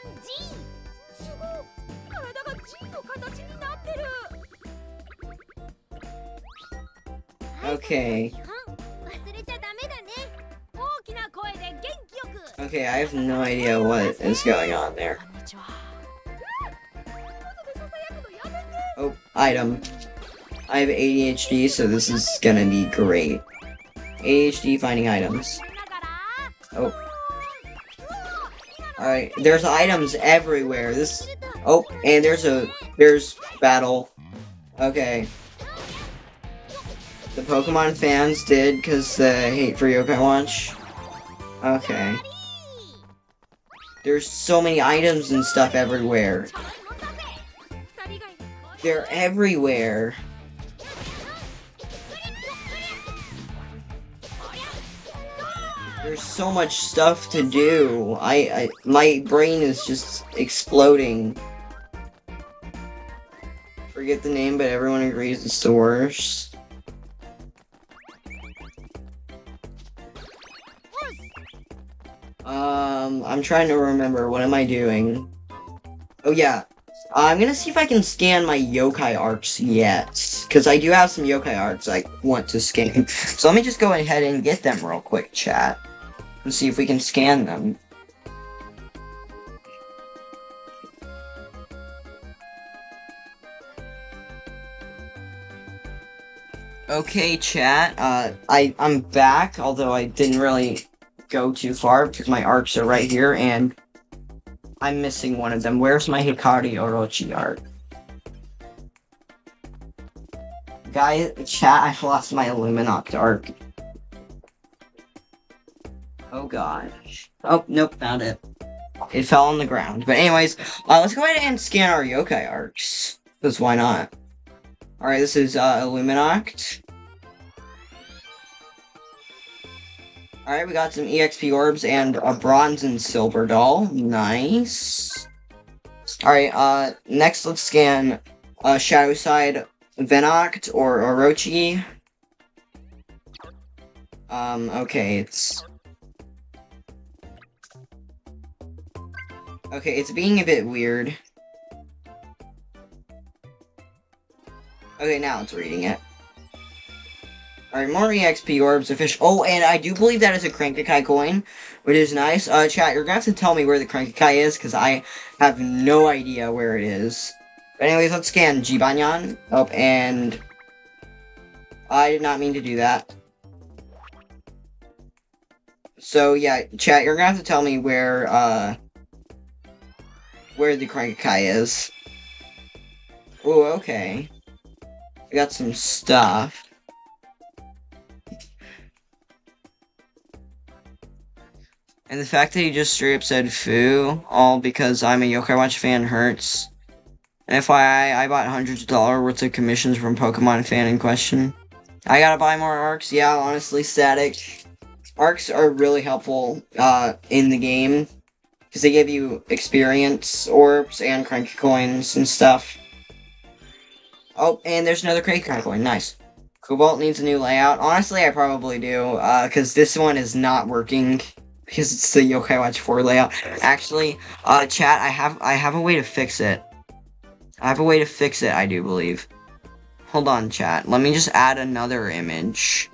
Okay. Okay, I have no idea what is going on there. Oh, item. I have ADHD, so this is gonna be great. ADHD finding items. Oh. Alright, there's items everywhere. This... Oh, and there's a... There's battle. Okay. The Pokemon fans did because the hate for Yokai Watch. Okay. There's so many items and stuff everywhere. They're everywhere. There's so much stuff to do. I, I my brain is just exploding. Forget the name, but everyone agrees it's the worst. Um, I'm trying to remember. What am I doing? Oh yeah, I'm gonna see if I can scan my yokai arcs yet, because I do have some yokai arcs I want to scan. So let me just go ahead and get them real quick, chat, and see if we can scan them. Okay, chat. Uh, I I'm back, although I didn't really go too far because my arcs are right here, and I'm missing one of them. Where's my Hikari Orochi arc? Guys, chat, I lost my Illuminoct arc. Oh gosh. Oh, nope, found it. It fell on the ground. But anyways, uh, let's go ahead and scan our yokai arcs. Because why not? Alright, this is uh. Alright, we got some EXP orbs and a bronze and silver doll. Nice. Alright, uh, next let's scan uh, Shadow Side Venoct or Orochi. Um, okay, it's... Okay, it's being a bit weird. Okay, now it's reading it. Alright, more EXP orbs, a fish. Oh, and I do believe that is a Crankakai coin, which is nice. Uh, chat, you're gonna have to tell me where the Crankakai is, because I have no idea where it is. But anyways, let's scan Jibanyan. Oh, and... I did not mean to do that. So, yeah, chat, you're gonna have to tell me where, uh... Where the Crankakai is. Oh, okay. I got some stuff. And the fact that he just straight up said foo, all because I'm a Yokai Watch fan, hurts. And FYI, I bought hundreds of dollars worth of commissions from Pokemon fan in question. I gotta buy more arcs. Yeah, honestly, static. Arcs are really helpful uh, in the game because they give you experience orbs and cranky coins and stuff. Oh, and there's another cranky coin. Nice. Cobalt needs a new layout. Honestly, I probably do because this one is not working because it's the Yokai Watch 4 layout. Actually, uh, chat, I have I have a way to fix it. I have a way to fix it, I do believe. Hold on, chat. Let me just add another image.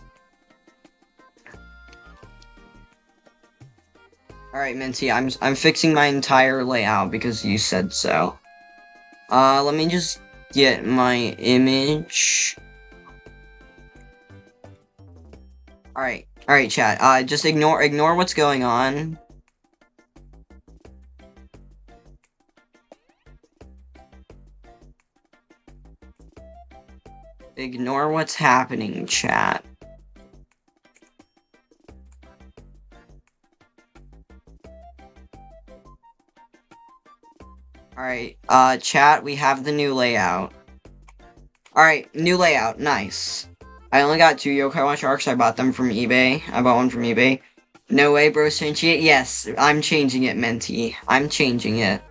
Alright, Minty, I'm, I'm fixing my entire layout because you said so. Uh, let me just get my image. Alright, alright, chat. Uh, just ignore, ignore what's going on. Ignore what's happening, chat. Alright, uh, chat, we have the new layout. Alright, new layout, nice. I only got two Yokai Watch arcs, I bought them from eBay. I bought one from eBay. No way, bro, changing it? Yes, I'm changing it, Menti. I'm changing it.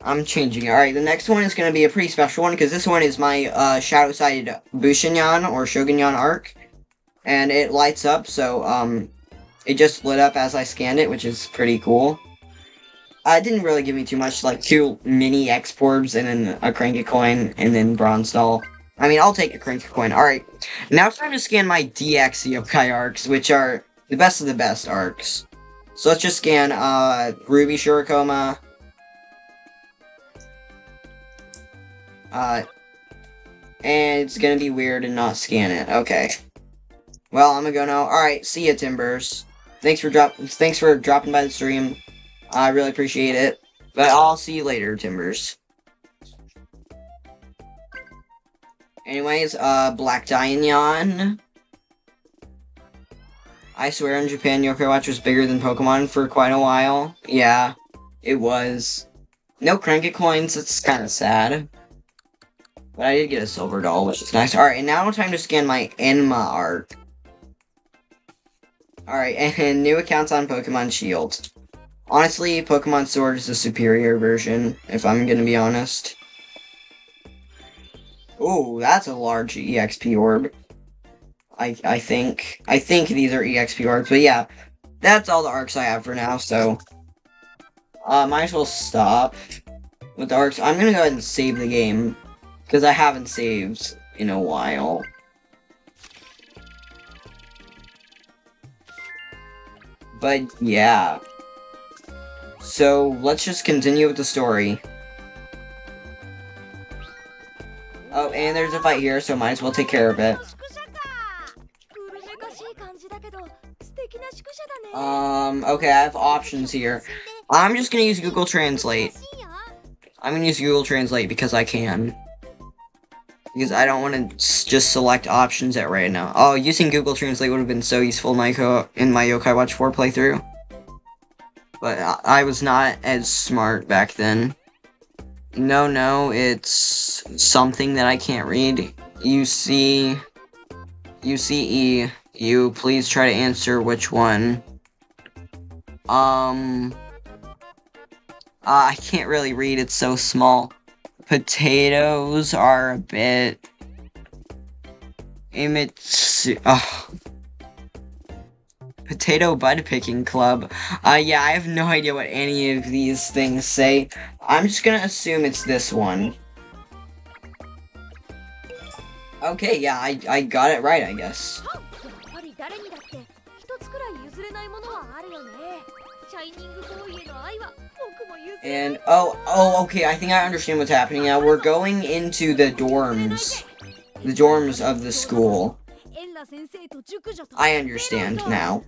I'm changing it. Alright, the next one is going to be a pretty special one, because this one is my, uh, Shadow-Sided Bushinyan, or Shogunyan arc. And it lights up, so, um, it just lit up as I scanned it, which is pretty cool. Uh, it didn't really give me too much, like two mini EXP orbs and then a Cranky Coin and then Bronze Doll. I mean, I'll take a Cranky Coin. Alright, now it's time to scan my DX Yokai arcs, which are the best of the best arcs. So let's just scan, uh, Ruby Shurikoma. Uh, and it's gonna be weird and not scan it. Okay. Well, I'm gonna go now. Alright, see ya, Timbers. thanks for drop thanks for dropping by the stream. I really appreciate it. But I'll see you later, Timbers. Anyways, uh, Black Diamond. I swear in Japan, Yokai Watch was bigger than Pokemon for quite a while. Yeah, it was. No Cranky coins, it's kind of sad. But I did get a silver doll, which is nice. Alright, and now time to scan my Enma arc. Alright, and new accounts on Pokemon Shield. Honestly, Pokemon Sword is the superior version, if I'm gonna be honest. Oh, that's a large EXP orb. I I think. I think these are EXP orbs, but yeah. That's all the arcs I have for now, so... Uh, might as well stop with the arcs. I'm gonna go ahead and save the game, because I haven't saved in a while. But yeah. So let's just continue with the story. Oh, and there's a fight here, so might as well take care of it. Um, okay, I have options here. I'm just gonna use Google Translate. I'm gonna use Google Translate because I can. Because I don't want to just select options at right now. Oh, using Google Translate would have been so useful in my, in my Yokai Watch 4 playthrough. But I, I was not as smart back then. No, no, it's something that I can't read. You see... You see E. You please try to answer which one. Um... Uh, I can't really read, it's so small. Potatoes are a bit... Imitsu... Oh. Potato Bud Picking Club. Uh, yeah, I have no idea what any of these things say. I'm just gonna assume it's this one. Okay, yeah, I, I got it right, I guess. And, oh, oh, okay, I think I understand what's happening now. We're going into the dorms. The dorms of the school. I understand now.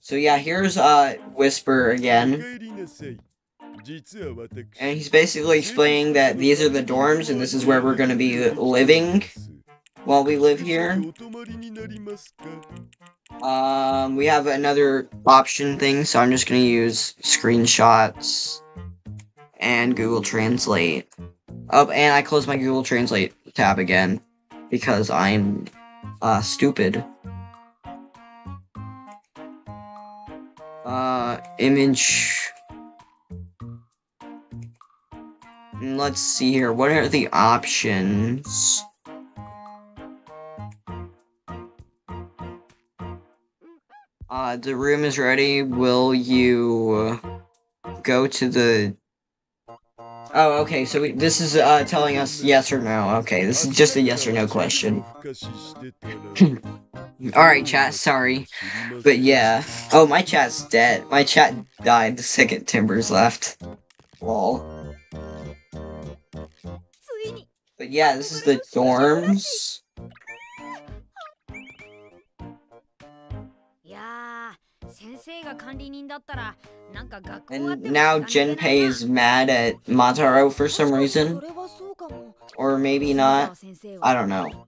So yeah, here's uh Whisper again. And he's basically explaining that these are the dorms and this is where we're gonna be living while we live here. Um, we have another option thing, so I'm just gonna use screenshots and Google Translate. Oh, and I closed my Google Translate tab again because I'm uh stupid. Uh, image. Mm, Let's see here. What are the options? Uh, the room is ready. Will you go to the? Oh, okay, so we, this is uh, telling us yes or no. Okay, this is just a yes or no question. Alright, chat, sorry. But yeah. Oh, my chat's dead. My chat died the second Timbers left. Lol. But yeah, this is the dorms. And now Jinpei is mad at Mataro for some reason. Or maybe not. I don't know.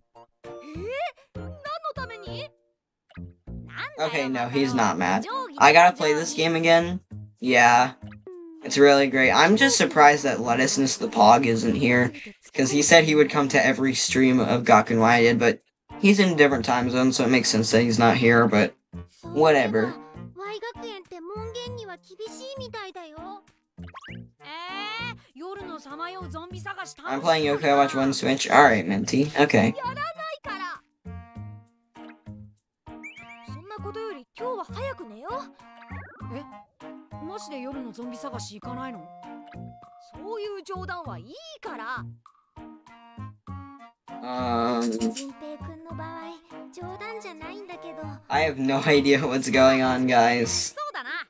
Okay, no, he's not mad. I gotta play this game again. Yeah. It's really great. I'm just surprised that Lettuceness the Pog isn't here. Because he said he would come to every stream of Gakuen Y but he's in a different time zone, so it makes sense that he's not here, but... whatever. Y 学園って門限には厳しいみたいだよえー、夜のさまようゾンビ探し I'm playing よ Yokai Watch 1 Switch. Alright, Minty. Okay. やらないからそんなことより今日は早く寝ようえマジで夜のゾンビ探し行かないの？そういう冗談はいいから Um, I have no idea what's going on, guys.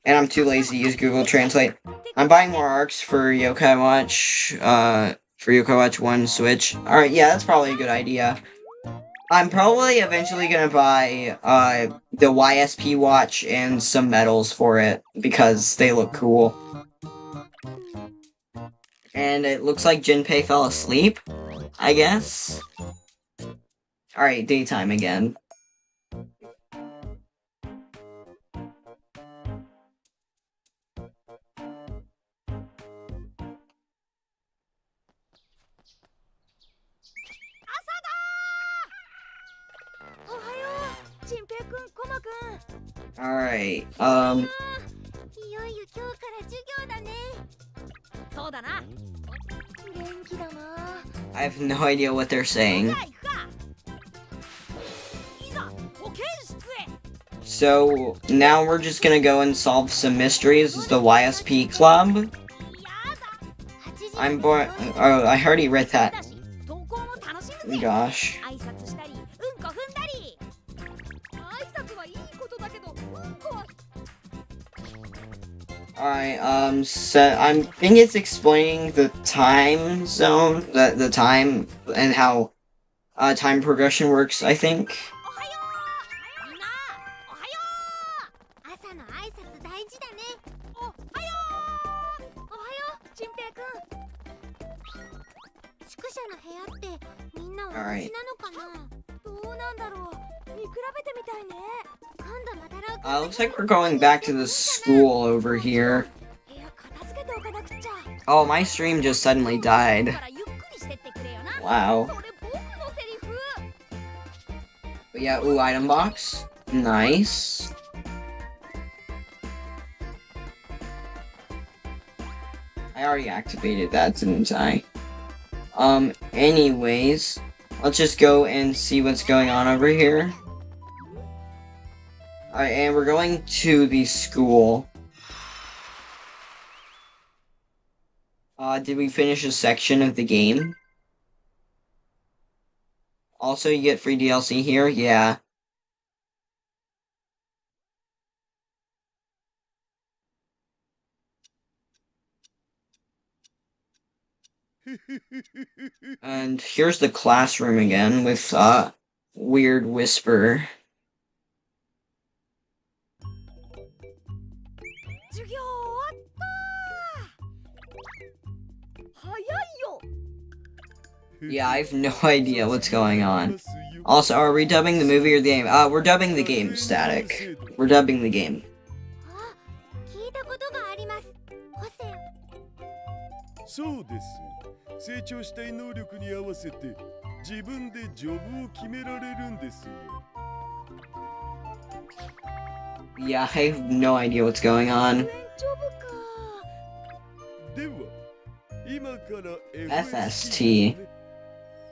And I'm too lazy to use Google Translate. I'm buying more arcs for Yokai Watch, uh, for Yokai Watch 1 Switch. Alright, yeah, that's probably a good idea. I'm probably eventually gonna buy, uh, the YSP watch and some medals for it, because they look cool. And it looks like Jinpei fell asleep. I guess. Alright, daytime again. Alright, um, I have no idea what they're saying. So now we're just gonna go and solve some mysteries as the YSP club. I'm born. Oh, I already read that. Gosh. Alright, um, so I'm think it's explaining the time zone, the, the time, and how uh, time progression works, I think. お uh, looks like we're going back to the school over here. Oh, my stream just suddenly died. Wow. But yeah, ooh, item box. Nice. I already activated that, didn't I? Um, anyways, let's just go and see what's going on over here. Alright, and we're going to the school. Uh, did we finish a section of the game? Also, you get free DLC here? Yeah. And here's the classroom again with, uh, weird whisper. Yeah, I have no idea what's going on. Also, are we dubbing the movie or the game? Uh, we're dubbing the game, Static. We're dubbing the game. Yeah, I have no idea what's going on. FST.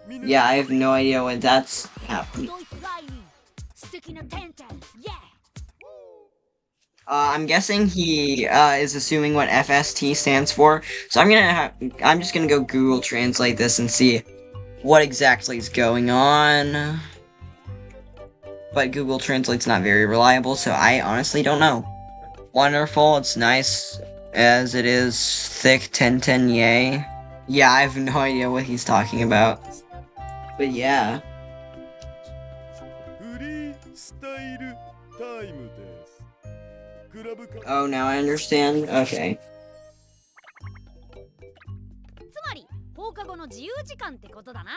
Yeah, I have no idea when that's happening. Uh, I'm guessing he uh, is assuming what FST stands for, so I'm gonna ha- I'm just gonna go Google Translate this and see what exactly is going on. But Google Translate's not very reliable, so I honestly don't know. Wonderful, it's nice as it is. Thick ten ten yay. Yeah, I have no idea what he's talking about. But yeah. フリースタイルタイムですクラブか Oh, now I understand? Okay. つまり放課後の自由時間ってことだな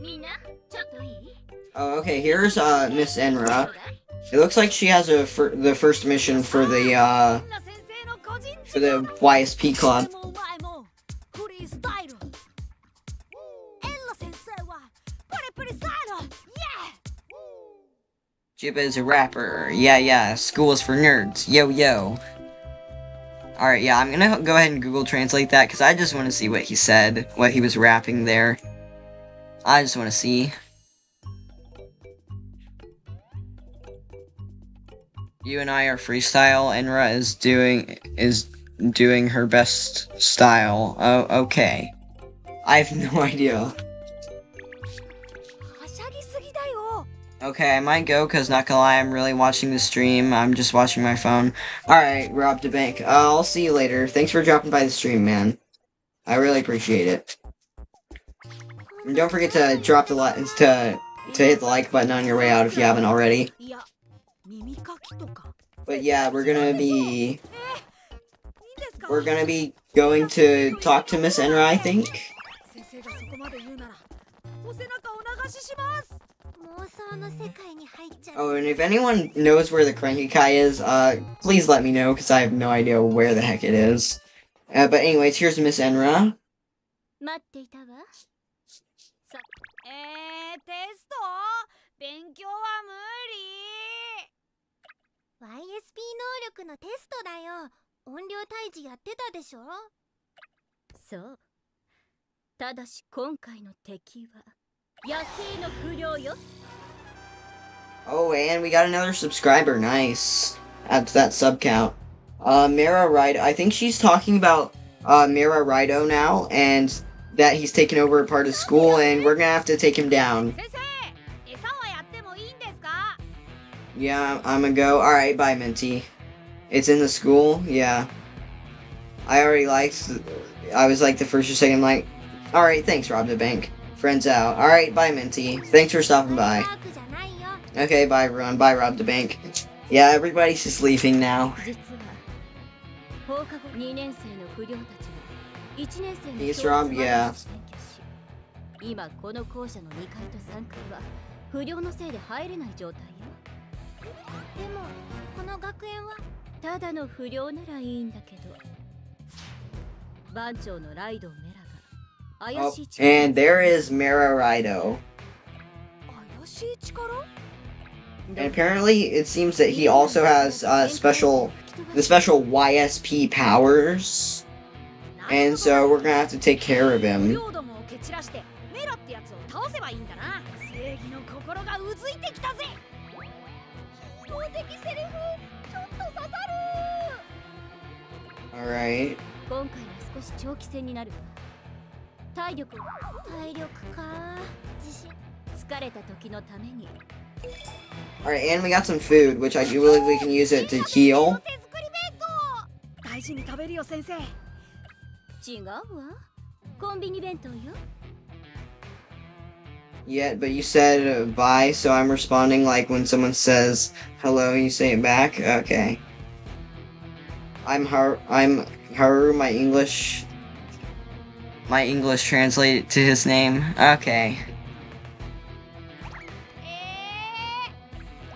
みんなちょっといい Oh, okay, here's uh, Miss どう Enra. だい It looks like she has a fir- the first mission for the uh みんな先生の個人 for the YSP club. freestyle! Jib is a rapper. Yeah, yeah. School is for nerds. Yo, yo. Alright, yeah, I'm gonna go ahead and Google translate that because I just want to see what he said, what he was rapping there. I just want to see. You and I are freestyle, and Ra is doing is doing her best style. Oh, okay. I have no idea. Okay, I might go, because not gonna lie, I'm really watching the stream. I'm just watching my phone. Alright, Rob DeBank, uh, I'll see you later. Thanks for dropping by the stream, man. I really appreciate it. And don't forget to drop the like, to, to hit the like button on your way out if you haven't already. But yeah, we're gonna be we're gonna be going to talk to Miss Enra, I think. Oh, oh and if anyone knows where the Crank-a-kai is, uh, please let me know, because I have no idea where the heck it is. Uh, but anyways, here's Miss Enra. YSP 音量退治やってたでしょそうただし今回の敵は野生の不良よ Oh, and we got another subscriber. Nice. Add to that sub count. Uh, Mira Rido. I think she's talking about uh, Mira Rido now, and that he's taken over a part of school, and we're gonna have to take him down. 先生餌はやってもいいんですか Yeah, I'm gonna go. Alright, bye, Minty. It's in the school? Yeah. I already liked. I was like the first or second, like, alright, thanks, Rob the Bank. Friends out. Alright, bye, Minty. Thanks for stopping by. マークじゃないよ Okay, bye, everyone. Bye, Rob the Bank. Yeah, everybody's just leaving now. 実は放課後2年生の不良たちが1年生の He's 教 Rob, 室まで yeah. に占拠し今この校舎の2階と3階は不良のせいで入れない状態よでもこの学園は ただの不良ならいいんだけど番長のライドウメラが Oh, 怪しい力を and there is Mira Rido. 怪しい力 And apparently, it seems that he also has uh, special, the special YSP powers. And so we're gonna have to take care of 不 him. Alright. 今回は少し長期戦になるわ体力を体力か自信疲れた時のために Alright, and we got some food, which I do believe we can use it to heal. る手作り弁当大事に食べるよ先生違うわコンビニ弁当よ Yeah, but you said uh, bye, so I'm responding like when someone says hello, you say it back. Okay. I'm Har. I'm Haru. My English. My English translated to his name. Okay.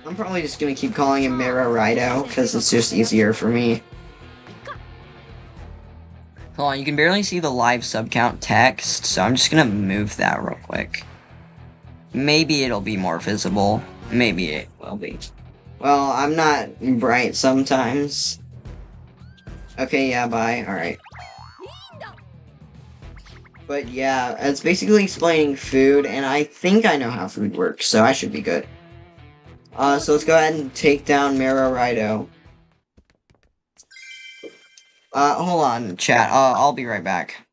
I'm probably just gonna keep calling him Mira Rido because it's just easier for me. Hold on, you can barely see the live sub count text, so I'm just gonna move that real quick. Maybe it'll be more visible. Maybe it will be. Well, I'm not bright sometimes. Okay, yeah, bye. Alright. But yeah, it's basically explaining food, and I think I know how food works, so I should be good. Uh, so let's go ahead and take down Mira Rido. Uh, hold on, chat. Uh, I'll be right back.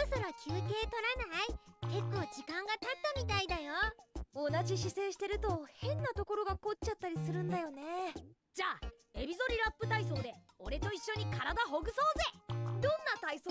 ろそろ休憩取らない？結構時間が経ったみたいだよ。同じ姿勢してると変なところが凝っちゃったりするんだよね。じゃあエビ反りラップ体操で俺と一緒に体ほぐそうぜ。どんな体操？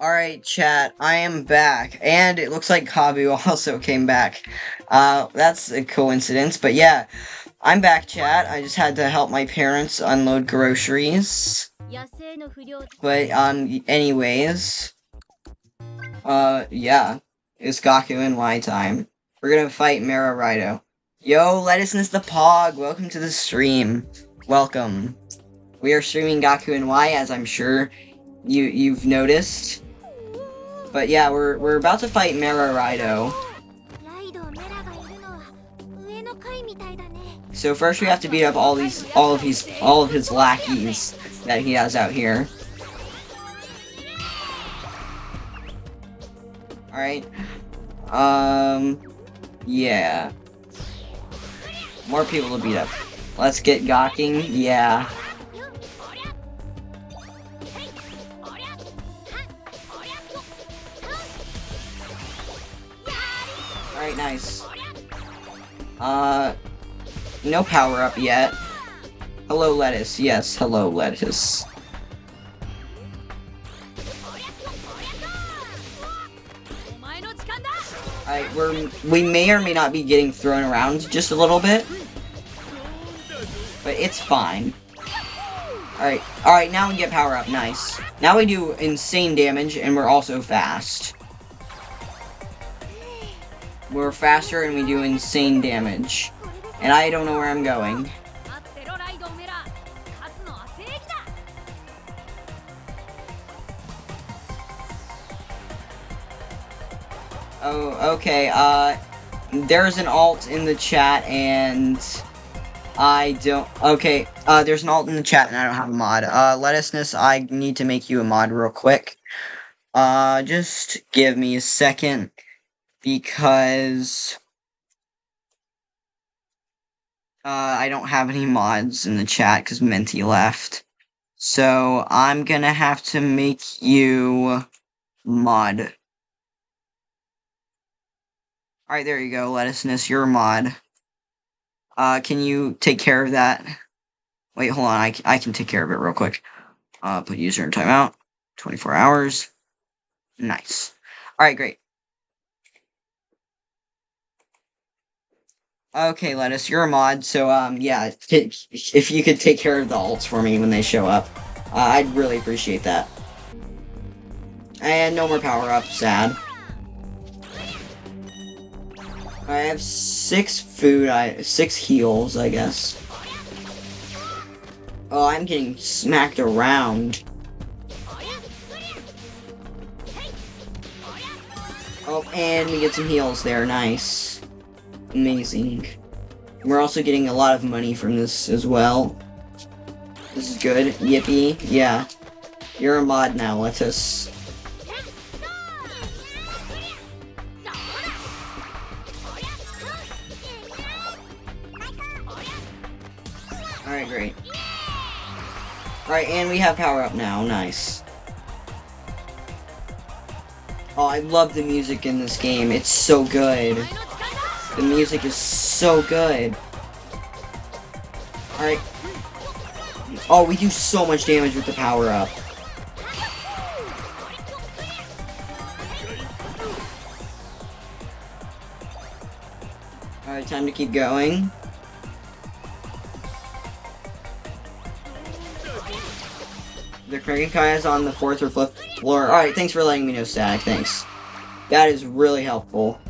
Alright, chat, I am back. And it looks like Kabu also came back. Uh, that's a coincidence, but yeah. I'm back, chat. I just had to help my parents unload groceries. But, um, anyways. Uh, yeah. It's Gakuen Y time. We're gonna fight Mara Rido. Yo, Lettuceness the Pog, welcome to the stream. Welcome. We are streaming Gakuen Y, as I'm sure you you've noticed. But yeah, we're, we're about to fight Mera Raido. So first we have to beat up all these all of his all of his lackeys that he has out here. Alright. Um yeah. More people to beat up. Let's get gawking, yeah. Uh no power up yet. Hello, lettuce. Yes, hello, lettuce. Alright, we're we may or may not be getting thrown around just a little bit. But it's fine. Alright, alright, now we get power up, nice. Now we do insane damage and we're also fast. We're faster and we do insane damage. And I don't know where I'm going. Oh, okay, uh, there's an alt in the chat and I don't, okay, uh, there's an alt in the chat and I don't have a mod. Uh, Lettuceness, I need to make you a mod real quick. Uh, just give me a second because, uh, I don't have any mods in the chat because Menti left. So I'm gonna have to make you mod. Alright, there you go, lettuceness, you're mod. Uh, can you take care of that? Wait, hold on, I, I can take care of it real quick. Uh, put user in timeout. 24 hours. Nice. Alright, great. Okay, Lettuce, you're a mod, so, um, yeah, if you could take care of the alts for me when they show up, uh, I'd really appreciate that. And no more power-ups, sad. I have six food, I six heals, I guess. Oh, I'm getting smacked around. Oh, and we get some heals there, nice. Amazing. We're also getting a lot of money from this as well. This is good. Yippee. Yeah. You're a mod now, Lettuce. Alright, great. Alright, and we have power up now. Nice. Oh, I love the music in this game. It's so good. The music is so good. Alright. Oh, we do so much damage with the power up. Alright, time to keep going. The Crank-a-kai is on the fourth or fifth floor. Alright, thanks for letting me know, Static. Thanks. That is really helpful.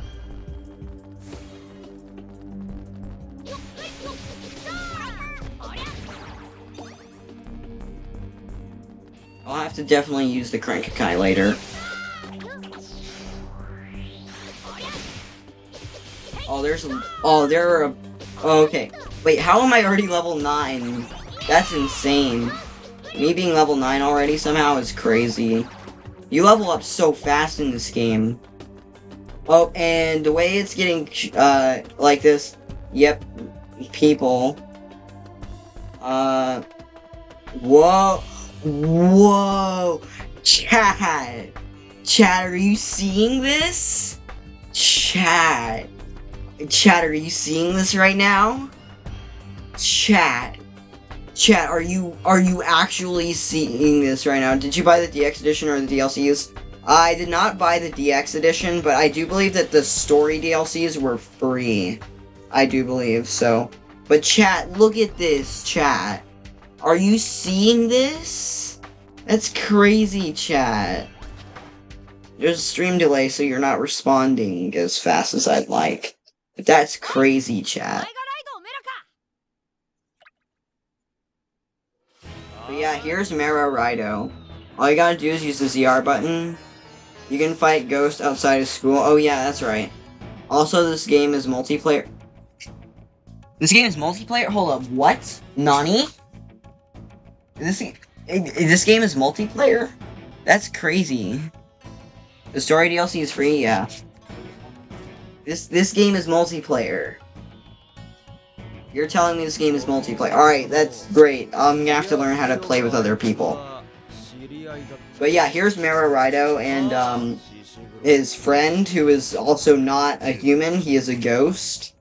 Have to definitely use the Crank-a-kai later. Oh, there's Oh, there are a- oh, okay. Wait, how am I already level 9? That's insane. Me being level 9 already somehow is crazy. You level up so fast in this game. Oh, and the way it's getting, uh, like this, yep, people. Uh, whoa, whoa, Chad, Chad, are you seeing this? Chad, Chad, are you seeing this right now? Chad, Chad, are you are you actually seeing this right now? Did you buy the DX edition or the DLCs? I did not buy the DX edition, but I do believe that the story DLCs were free. I do believe so. But chat, look at this, chat. Are you seeing this? That's crazy, chat. There's a stream delay, so you're not responding as fast as I'd like. But That's crazy, chat. But yeah, here's Mera Rido. All you gotta do is use the ZR button. You can fight ghosts outside of school. Oh yeah, that's right. Also, this game is multiplayer. This game is multiplayer? Hold up, what? Nani? This, i- this game is multiplayer? That's crazy. The story DLC is free, yeah. This this game is multiplayer. You're telling me this game is multiplayer. Alright, that's great. I'm gonna have to learn how to play with other people. But yeah, here's Mara Rido and um his friend who is also not a human, he is a ghost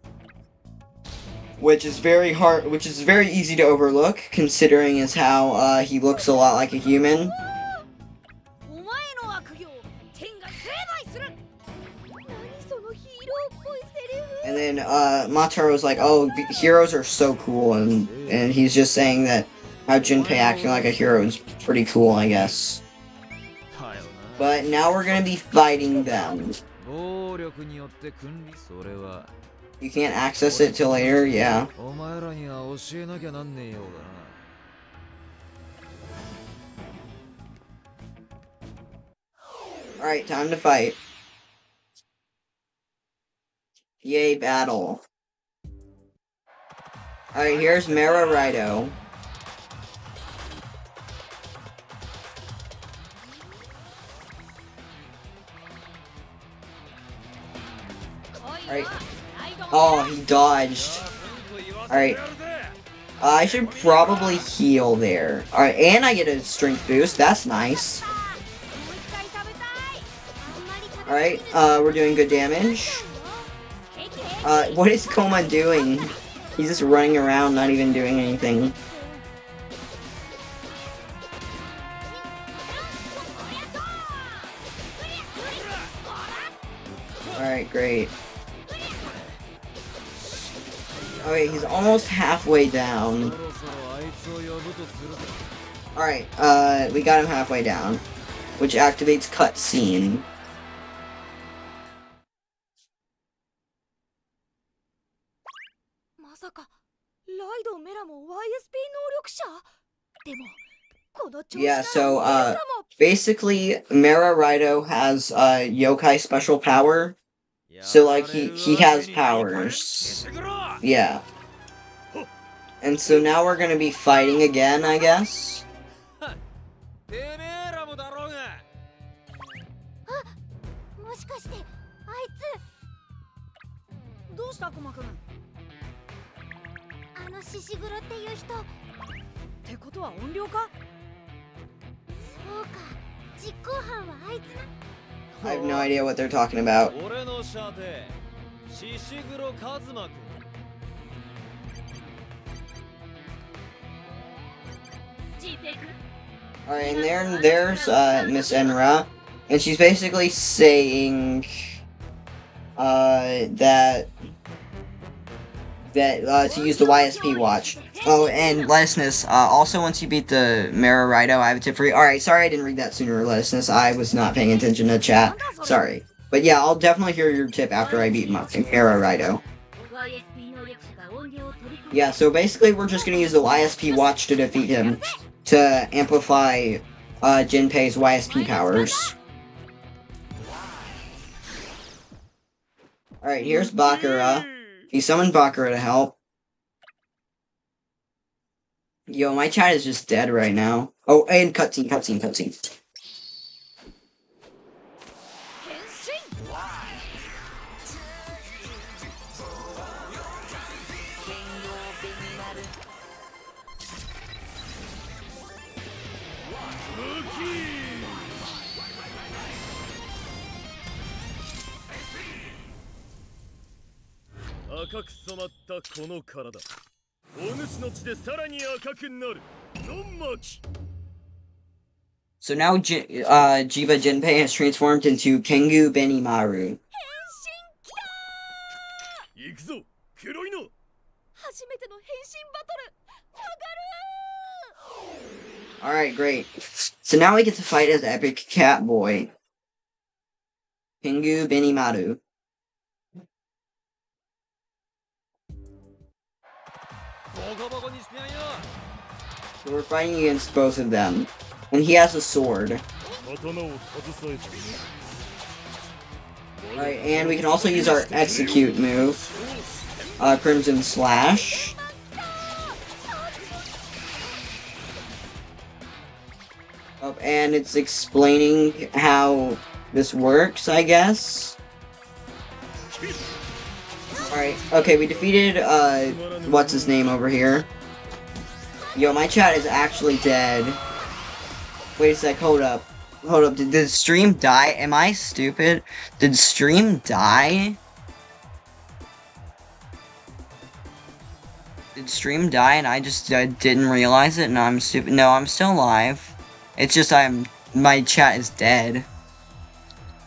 which is very hard, which is very easy to overlook, considering as how uh, he looks a lot like a human. And then uh, Mataro's like, "Oh, heroes are so cool," and and he's just saying that how Jinpei acting like a hero is pretty cool, I guess. But now we're gonna be fighting them. You can't access it till later, yeah. Alright, time to fight. Yay, battle. Alright, here's Mara Alright. Oh, he dodged. Alright. I should probably heal there. Alright, and I get a strength boost. That's nice. Alright, uh, we're doing good damage. Uh, what is Koma doing? He's just running around, not even doing anything. Alright, great. Okay, he's almost halfway down. Alright, uh, we got him halfway down. Which activates cutscene. Yeah, so, uh, basically, Mera Raido has, uh, yokai special power, so, like, he- he has powers. Yeah. And so now we're gonna be fighting again, I guess. I have no idea what they're talking about. Alright, and there, there's uh, Miss Enra, and she's basically saying uh, that that uh, to use the YSP watch. Oh, and lastness. Uh, also, once you beat the Marirido, I have a tip for you. All right, sorry I didn't read that sooner, lastness. I was not paying attention to chat. Sorry, but yeah, I'll definitely hear your tip after I beat Marirido. Yeah, so basically we're just gonna use the YSP watch to defeat him to amplify uh, Jinpei's YSP powers. Alright, here's Bakura. He summoned Bakura to help. Yo, my chat is just dead right now. Oh, and cutscene, cutscene, cutscene. 赤く染まったこの体お主の血でさらに赤くなるの巻 So now J- uh, Jiba Jinpei has transformed into Kengu Benimaru. 行くぞ黒いの初めての変身バトル上がる Alright, great. So now we get to fight as Epic Cat Boy. Kengu Benimaru. So we're fighting against both of them. And he has a sword. Right, and we can also use our execute move. Uh, Crimson Slash. Oh, and it's explaining how this works, I guess. Alright, okay, we defeated, uh, what's his name over here? Yo, my chat is actually dead. Wait a sec, hold up. Hold up, did the stream die? Am I stupid? Did stream die? Did stream die and I just uh, didn't realize it? No, I'm stupid. No, I'm still alive. It's just I'm my chat is dead.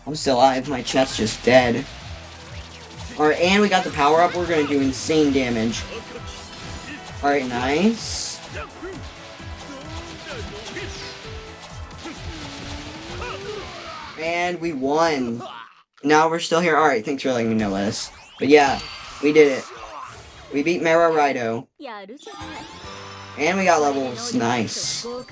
I'm still alive. My chat's just dead. Alright, and we got the power up. We're going to do insane damage. Alright, nice. And we won. Now we're still here. Alright, thanks for letting me know this. But yeah, we did it. We beat Mara Raido. And we got levels. Nice. Oh,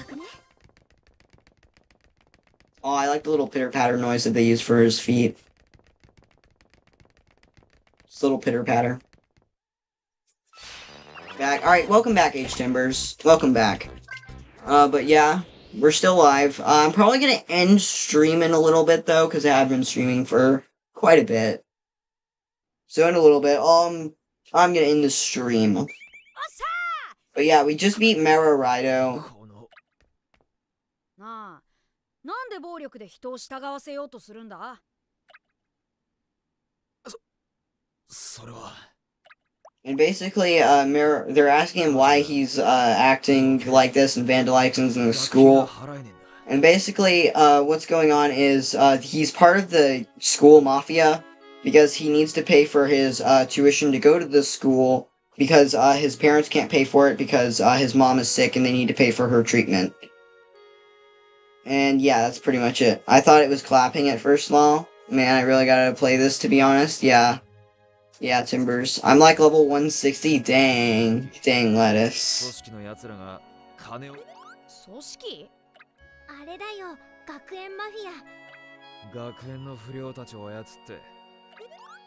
I like the little pitter-patter noise that they use for his feet. Little pitter patter. Back. Alright, welcome back, H Timbers. Welcome back. Uh, but yeah, we're still live. Uh, I'm probably gonna end streaming a little bit though, because I have been streaming for quite a bit. So in a little bit, um, I'm gonna end the stream. But yeah, we just beat Mara Rido. And basically, uh, they're asking him why he's uh, acting like this and vandalizing the school. And basically, uh, what's going on is uh, he's part of the school mafia because he needs to pay for his uh, tuition to go to the school because uh, his parents can't pay for it because his mom is sick and they need to pay for her treatment. And yeah, that's pretty much it. I thought it was clapping at first, lol. Man, I really gotta play this to be honest. Yeah. Yeah, Timbers. I'm like level 160. Dang. Dang, 組 lettuce. 織の奴らが金を組織？あれだよ学園マフィア学園の不良たちを操って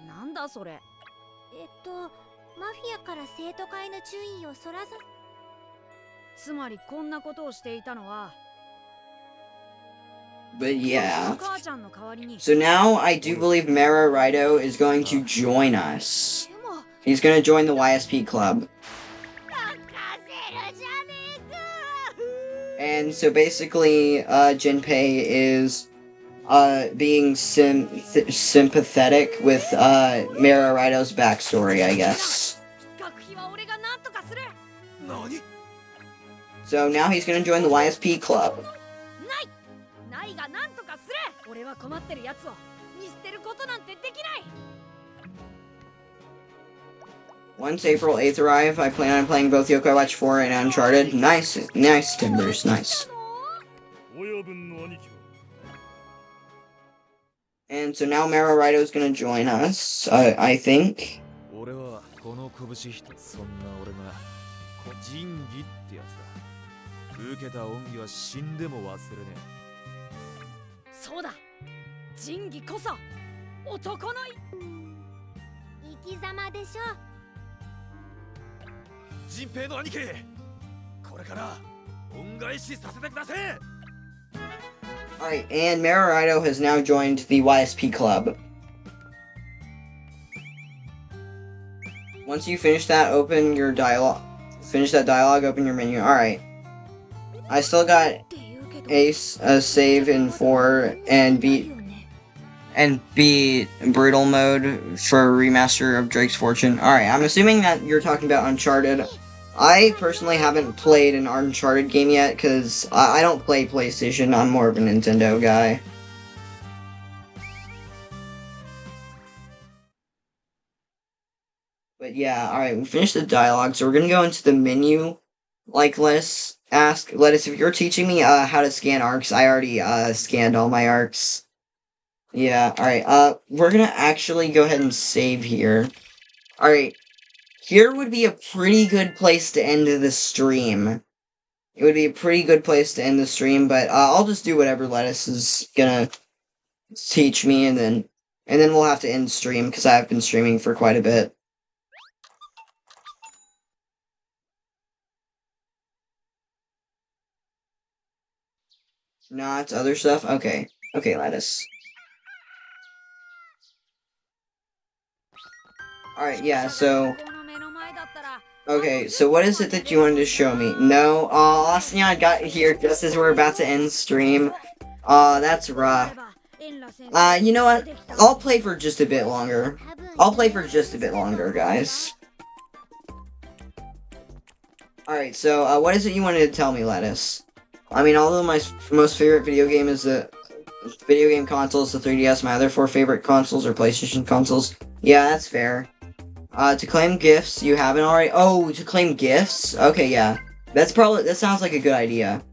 なんだそれ？えっとマフィアから生徒会の注意をそらさつまりこんなことをしていたのは But yeah. So now I do believe Mara Rido is going to join us. He's going to join the YSP club. And so basically, uh, Jinpei is uh, being sympathetic with uh, Mara Rido's backstory, I guess. So now he's going to join the YSP club. が困ってるやつを見捨てることなんてできない Once April 8th arrive, I plan on playing both Yokai Watch 4 and Uncharted. Nice, nice, Timbers, nice. And so now Mero Rido is gonna join us, uh, I think. この拳一つそんな俺が仁義ってやつだ受けた恩義は死んでも忘れねえそうだ仁義こそ男のい生き様でしょえ仁平の兄貴これから恩返しさせてください Alright, and Mara Rido has now joined the YSP club. Once you finish that, open your dialogue. Finish that dialogue, open your menu. Alright. I still got って言うけど Ace, a save in 4, and いい beat よね and be brutal mode for a remaster of Drake's Fortune. Alright, I'm assuming that you're talking about Uncharted. I personally haven't played an Uncharted game yet because I, I don't play PlayStation. I'm more of a Nintendo guy. But yeah, alright, we finished the dialogue, so we're gonna go into the menu. Like, let's ask, let us, if you're teaching me uh, how to scan arcs, I already uh, scanned all my arcs. Yeah, alright, uh, we're gonna actually go ahead and save here. Alright, here would be a pretty good place to end the stream. It would be a pretty good place to end the stream, but uh, I'll just do whatever Lettuce is gonna teach me, and then and then we'll have to end stream because I've been streaming for quite a bit. Not other stuff. Okay, okay, Lettuce. Alright, yeah, so... Okay, so what is it that you wanted to show me? No, uh, last thing I got here just as we're about to end stream. Uh, that's rough. Uh, you know what? I'll play for just a bit longer. I'll play for just a bit longer, guys. Alright, so, uh, what is it you wanted to tell me, Lettuce? I mean, although my most favorite video game is the video game consoles, the 3DS, my other four favorite consoles are PlayStation consoles. Yeah, that's fair. Uh, to claim gifts, you haven't already. Oh, to claim gifts? Okay, yeah. That's probably. That sounds like a good idea.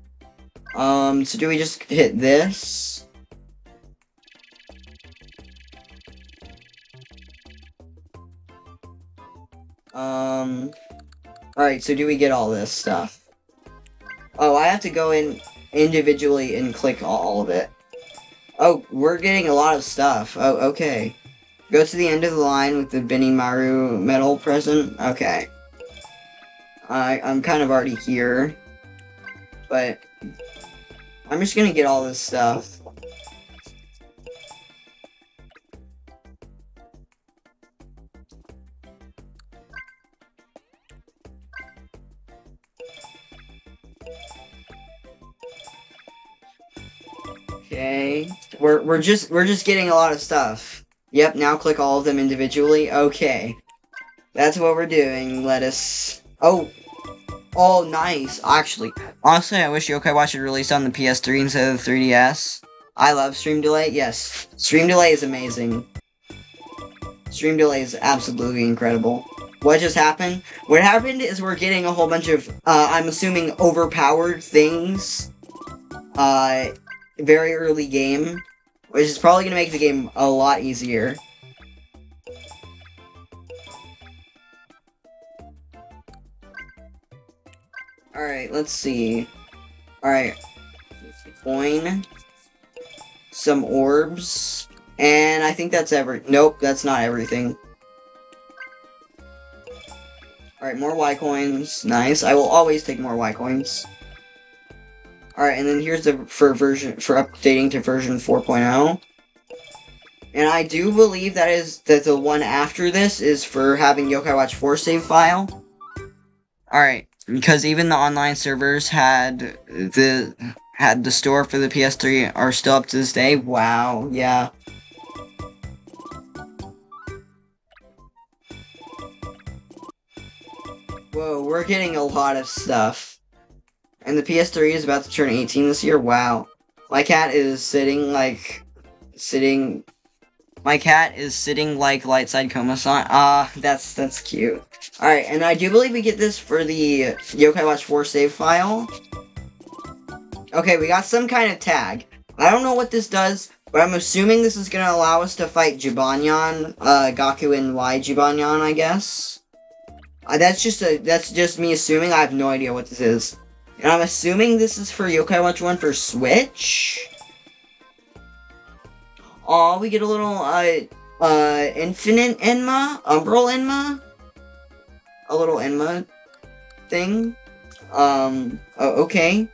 Um, so do we just hit this? Um. Alright, so do we get all this stuff? Oh, I have to go in individually and click all of it. Oh, we're getting a lot of stuff. Oh, okay. Go to the end of the line with the Benimaru medal present. Okay. I I'm kind of already here. But I'm just gonna get all this stuff. Okay. We're we're just we're just getting a lot of stuff. Yep, now click all of them individually. Okay. That's what we're doing. Let us. Oh. Oh, nice. Actually, honestly, I wish Yokai Watch had released on the PS3 instead of the 3DS. I love stream delay. Yes, stream delay is amazing. Stream delay is absolutely incredible. What just happened? What happened is we're getting a whole bunch of, uh, I'm assuming, overpowered things. Uh, very early game, which is probably gonna make the game a lot easier. Alright, let's see. Alright. Coin. Some orbs. And I think that's every- Nope, that's not everything. Alright, more Y coins. Nice. I will always take more Y coins. Alright, and then here's the for version for updating to version 4.0. And I do believe that is that the one after this is for having Yokai Watch 4 save file. Alright, because even the online servers had the had the store for the PS3 are still up to this day. Wow, yeah. Whoa, we're getting a lot of stuff. And the PS3 is about to turn 18 this year. Wow. My cat is sitting like sitting my cat is sitting like Lightside Koma-san. Ah, that's that's cute. Alright, and I do believe we get this for the Yokai Watch 4 save file. Okay, we got some kind of tag. I don't know what this does, but I'm assuming this is gonna allow us to fight Jibanyan, uh, Gakuen Y Jibanyan, I guess. Uh, that's just a that's just me assuming. I have no idea what this is. I'm assuming this is for Yokai Watch 1 for Switch. Aw, we get a little, uh, uh, Infinite Enma? Umbral Enma? A little Enma thing. Um, oh, okay.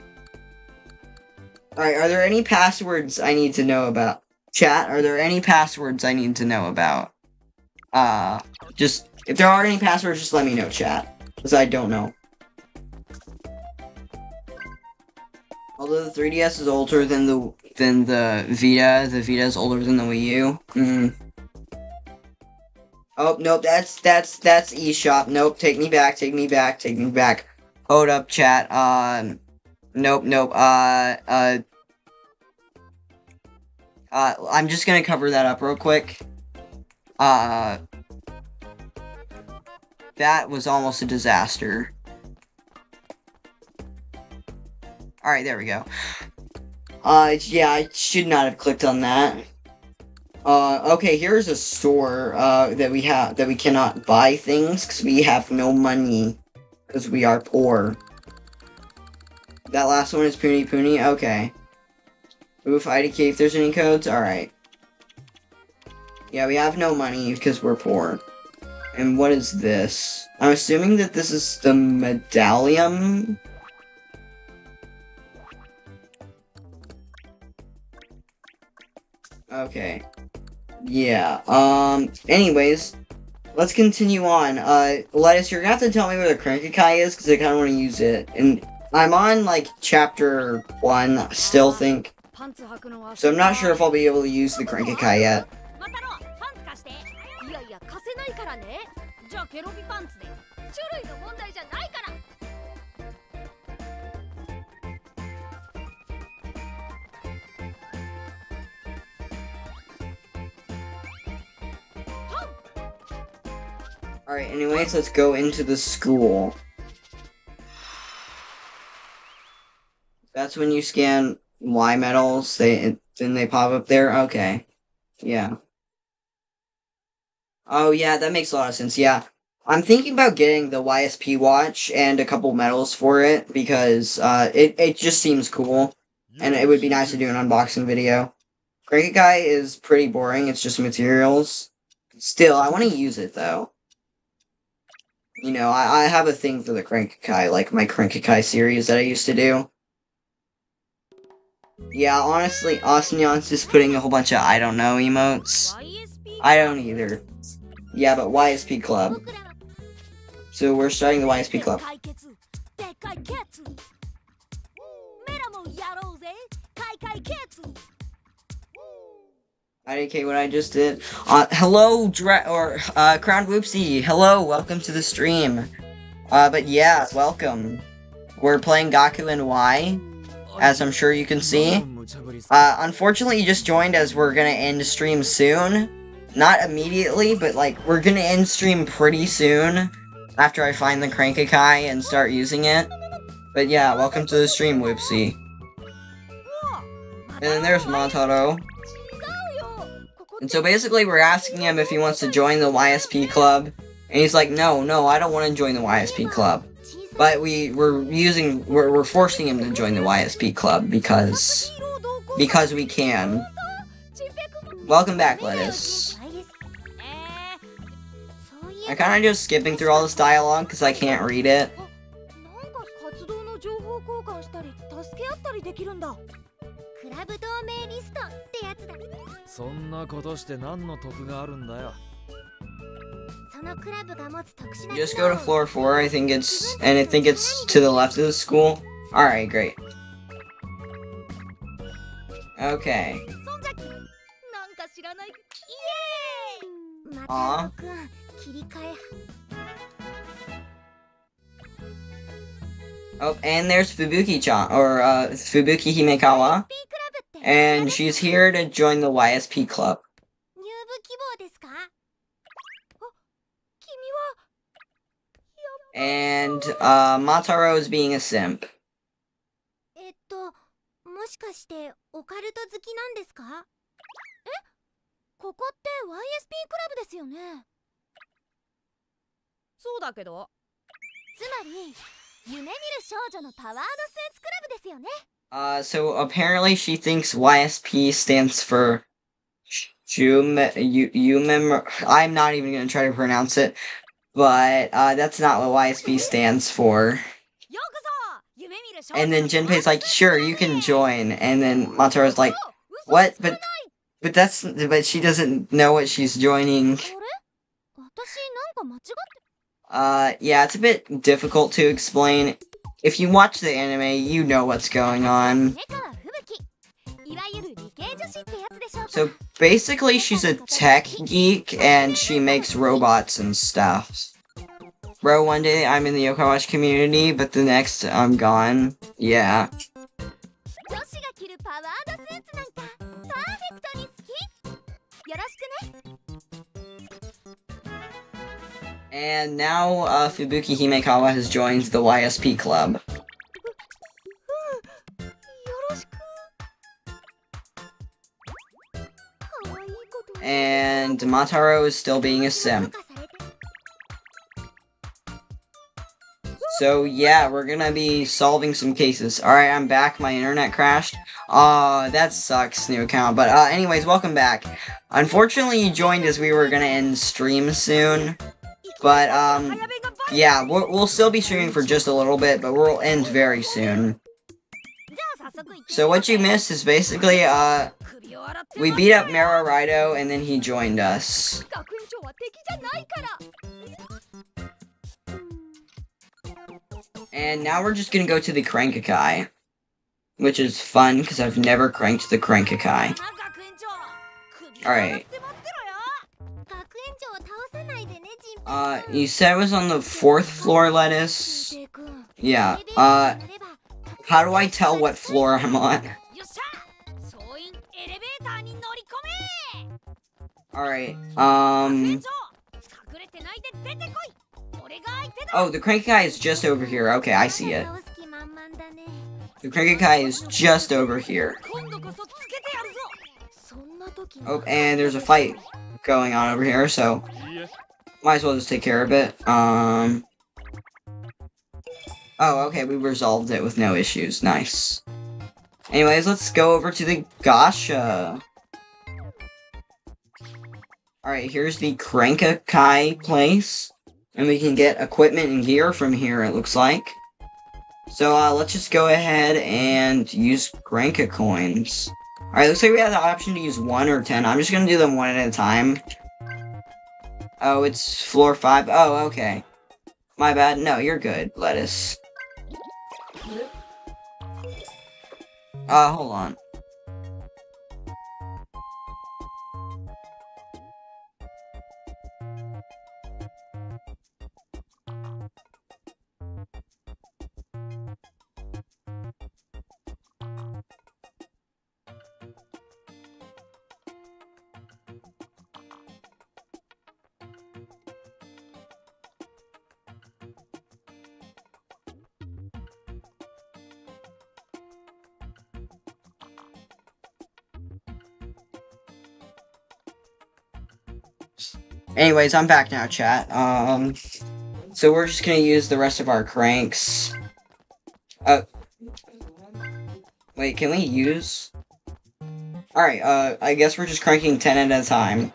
Alright, are there any passwords I need to know about? Chat, are there any passwords I need to know about? Uh, just, if there are any passwords, just let me know, chat. Because I don't know. Although the 3DS is older than the than the Vita, the Vita is older than the Wii U. Mm. Oh nope, that's that's that's eShop. Nope, take me back, take me back, take me back. Hold up, chat. Um, nope, nope. Uh, uh, uh. I'm just gonna cover that up real quick. Uh, that was almost a disaster. All right, there we go. Uh, yeah, I should not have clicked on that. Uh, okay, here's a store, uh, that we have, that we cannot buy things, because we have no money, because we are poor. That last one is Poony Poony? Okay. Oof, IDK if there's any codes? Alright. Yeah, we have no money, because we're poor. And what is this? I'm assuming that this is the medallion? Okay. Yeah, um, anyways, let's continue on. Uh, Lettuce, you're gonna have to tell me where the Cranky is, because I kinda wanna use it. And I'm on, like, chapter one, I still think. So I'm not sure if I'll be able to use the Cranky yet. Alright, anyways, let's go into the school. That's when you scan Y metals, they then they pop up there? Okay. Yeah. Oh yeah, that makes a lot of sense, yeah. I'm thinking about getting the YSP watch and a couple medals for it because uh it, it just seems cool and it would be nice to do an unboxing video. Cranky Guy is pretty boring, it's just materials. Still, I want to use it though. You know, I, I have a thing for the Crank-a-kai, like my Crank-a-kai series that I used to do. Yeah, honestly, Osneon's just putting a whole bunch of I don't know emotes. I don't either. Yeah, but YSP Club. So we're starting the YSP Club. IDK, what I just did. Uh, hello, Dra or uh, Crown Whoopsie. Hello, welcome to the stream. Uh, but yeah, welcome. We're playing Gakuen Y, as I'm sure you can see. Uh, unfortunately, you just joined as we're gonna end stream soon. Not immediately, but like we're gonna end stream pretty soon after I find the Crank-a-kai and start using it. But yeah, welcome to the stream, Whoopsie. And then there's Mataro. And so basically we're asking him if he wants to join the YSP club. And he's like, no, no, I don't want to join the YSP club. But we, we're using, we're, we're forcing him to join the YSP club because, because we can. Welcome back, Lettuce. I'm kind of just skipping through all this dialogue because I can't read it. ー、なんか活動の情報交換したり助け合ったりできるんだクラブ同盟リストってやつだそんなことして何の得があるんだよそのクラブが持つ特殊な Just 機 go 能 to を floor four. I think it's, and I think it's to the left of the school. All right, great. Okay. そんじゃきなんか知らないイエーイまあたくん切り替え Oh, and there's Fubuki-chan, or uh, Fubuki Himekawa, クラブって And she's here to join the YSP club. 入部希望ですか？君は？And uh, Mataro is being a simp. えっともしかしてオカルト好きなんですか？ここって YSP クラブですよね。そうだけど。つまり夢見る少女のパワードスーツクラブですよね Uh, so apparently she thinks YSP stands for you you remember I'm not even gonna try to pronounce it, but uh, that's not what YSP stands for. And then Jinpei's like, sure, you can join. And then Mataro's like, what? But but that's but she doesn't know what she's joining. Uh, yeah, it's a bit difficult to explain. If you watch the anime, you know what's going on. So basically, she's a tech geek and she makes robots and stuff. Bro, one day I'm in the Yokai Watch community, but the next I'm gone. Yeah. And now uh, Fubuki Himekawa has joined the YSP club. And Mataro is still being a sim. So yeah, we're gonna be solving some cases. Alright, I'm back. My internet crashed. Uh, that sucks, new account. But uh, anyways, welcome back. Unfortunately, you joined as we were gonna end stream soon. But, um, yeah, we will still be streaming for just a little bit, but we'll end very soon. So what you missed is basically, uh, we beat up Mero Rido, and then he joined us. And now we're just gonna go to the Crank-a-kai. Which is fun, because I've never cranked the Crank-a-kai. Alright. Uh, you said it was on the fourth floor, Lettuce? Yeah, uh, how do I tell what floor I'm on? Alright, um... Oh, the cranky guy is just over here. Okay, I see it. The cranky guy is just over here. Oh, and there's a fight going on over here, so might as well just take care of it. Um... Oh, okay, we resolved it with no issues. Nice. Anyways, let's go over to the Gasha. Alright, here's the Crank-a-kai place. And we can get equipment and gear from here, it looks like. So, uh, let's just go ahead and use Cranka coins. Alright, looks like we have the option to use 1 or 10. I'm just gonna do them one at a time. Oh, it's floor 5. Oh, okay. My bad. No, you're good, Lettuce. Uh, hold on. Anyways, I'm back now, chat. Um, so we're just gonna use the rest of our cranks. Uh, wait, can we use? Alright, uh, I guess we're just cranking 10 at a time.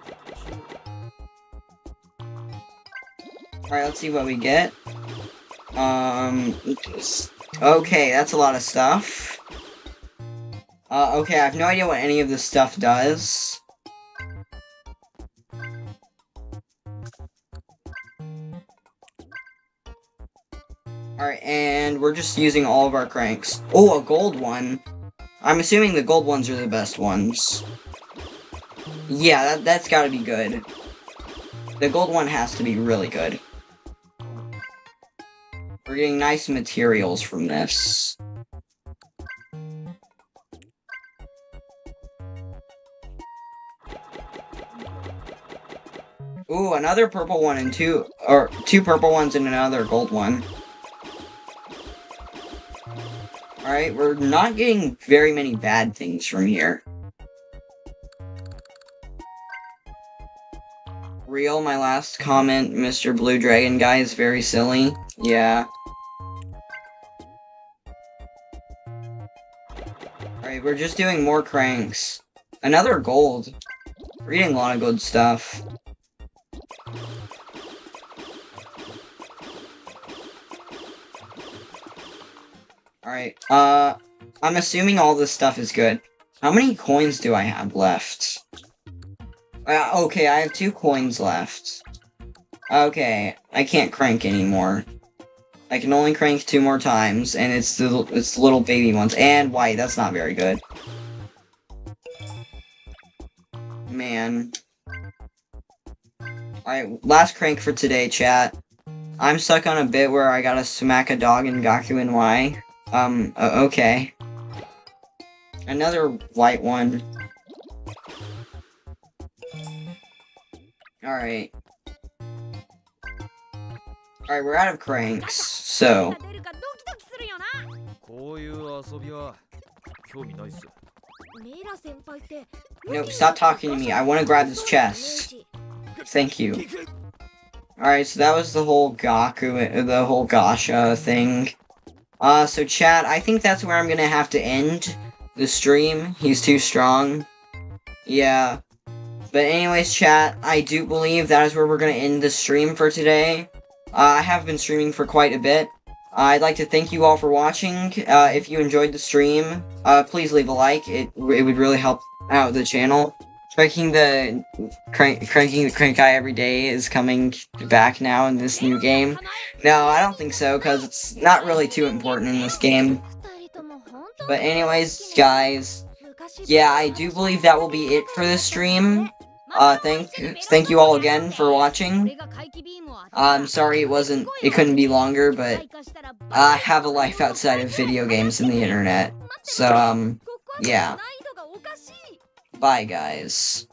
Alright, let's see what we get. Um, okay, that's a lot of stuff. Uh, okay, I have no idea what any of this stuff does. We're just using all of our cranks. Oh, a gold one. I'm assuming the gold ones are the best ones. Yeah, that, that's gotta be good. The gold one has to be really good. We're getting nice materials from this. Ooh, another purple one and two, or two purple ones and another gold one. Alright, we're not getting very many bad things from here. Real, my last comment, Mr. Blue Dragon guy is very silly. Yeah. Alright, we're just doing more cranks. Another gold. Getting a lot of good stuff. Alright, uh, I'm assuming all this stuff is good. How many coins do I have left? Uh, okay, I have two coins left. Okay, I can't crank anymore. I can only crank two more times, and it's the it's the little baby ones. And white, that's not very good. Man. Alright, last crank for today, chat. I'm stuck on a bit where I gotta smack a dog in Gakuen Y. Um, uh, okay. Another white one. Alright. Alright, we're out of cranks, so... Nope, stop talking to me. I want to grab this chest. Thank you. Alright, so that was the whole Gaku, the whole Gasha thing. Uh, so chat, I think that's where I'm gonna have to end the stream. He's too strong. Yeah. But anyways, chat, I do believe that is where we're gonna end the stream for today. Uh, I have been streaming for quite a bit. I'd like to thank you all for watching. Uh, if you enjoyed the stream, uh, please leave a like. It, it would really help out the channel. Cranking the crank, cranking the crank eye every day is coming back now in this new game. No, I don't think so because it's not really too important in this game. But anyways, guys, yeah, I do believe that will be it for this stream. Uh, thank thank you all again for watching. I'm sorry it wasn't, it couldn't be longer, but I have a life outside of video games and the internet. So, um, yeah. Bye, guys.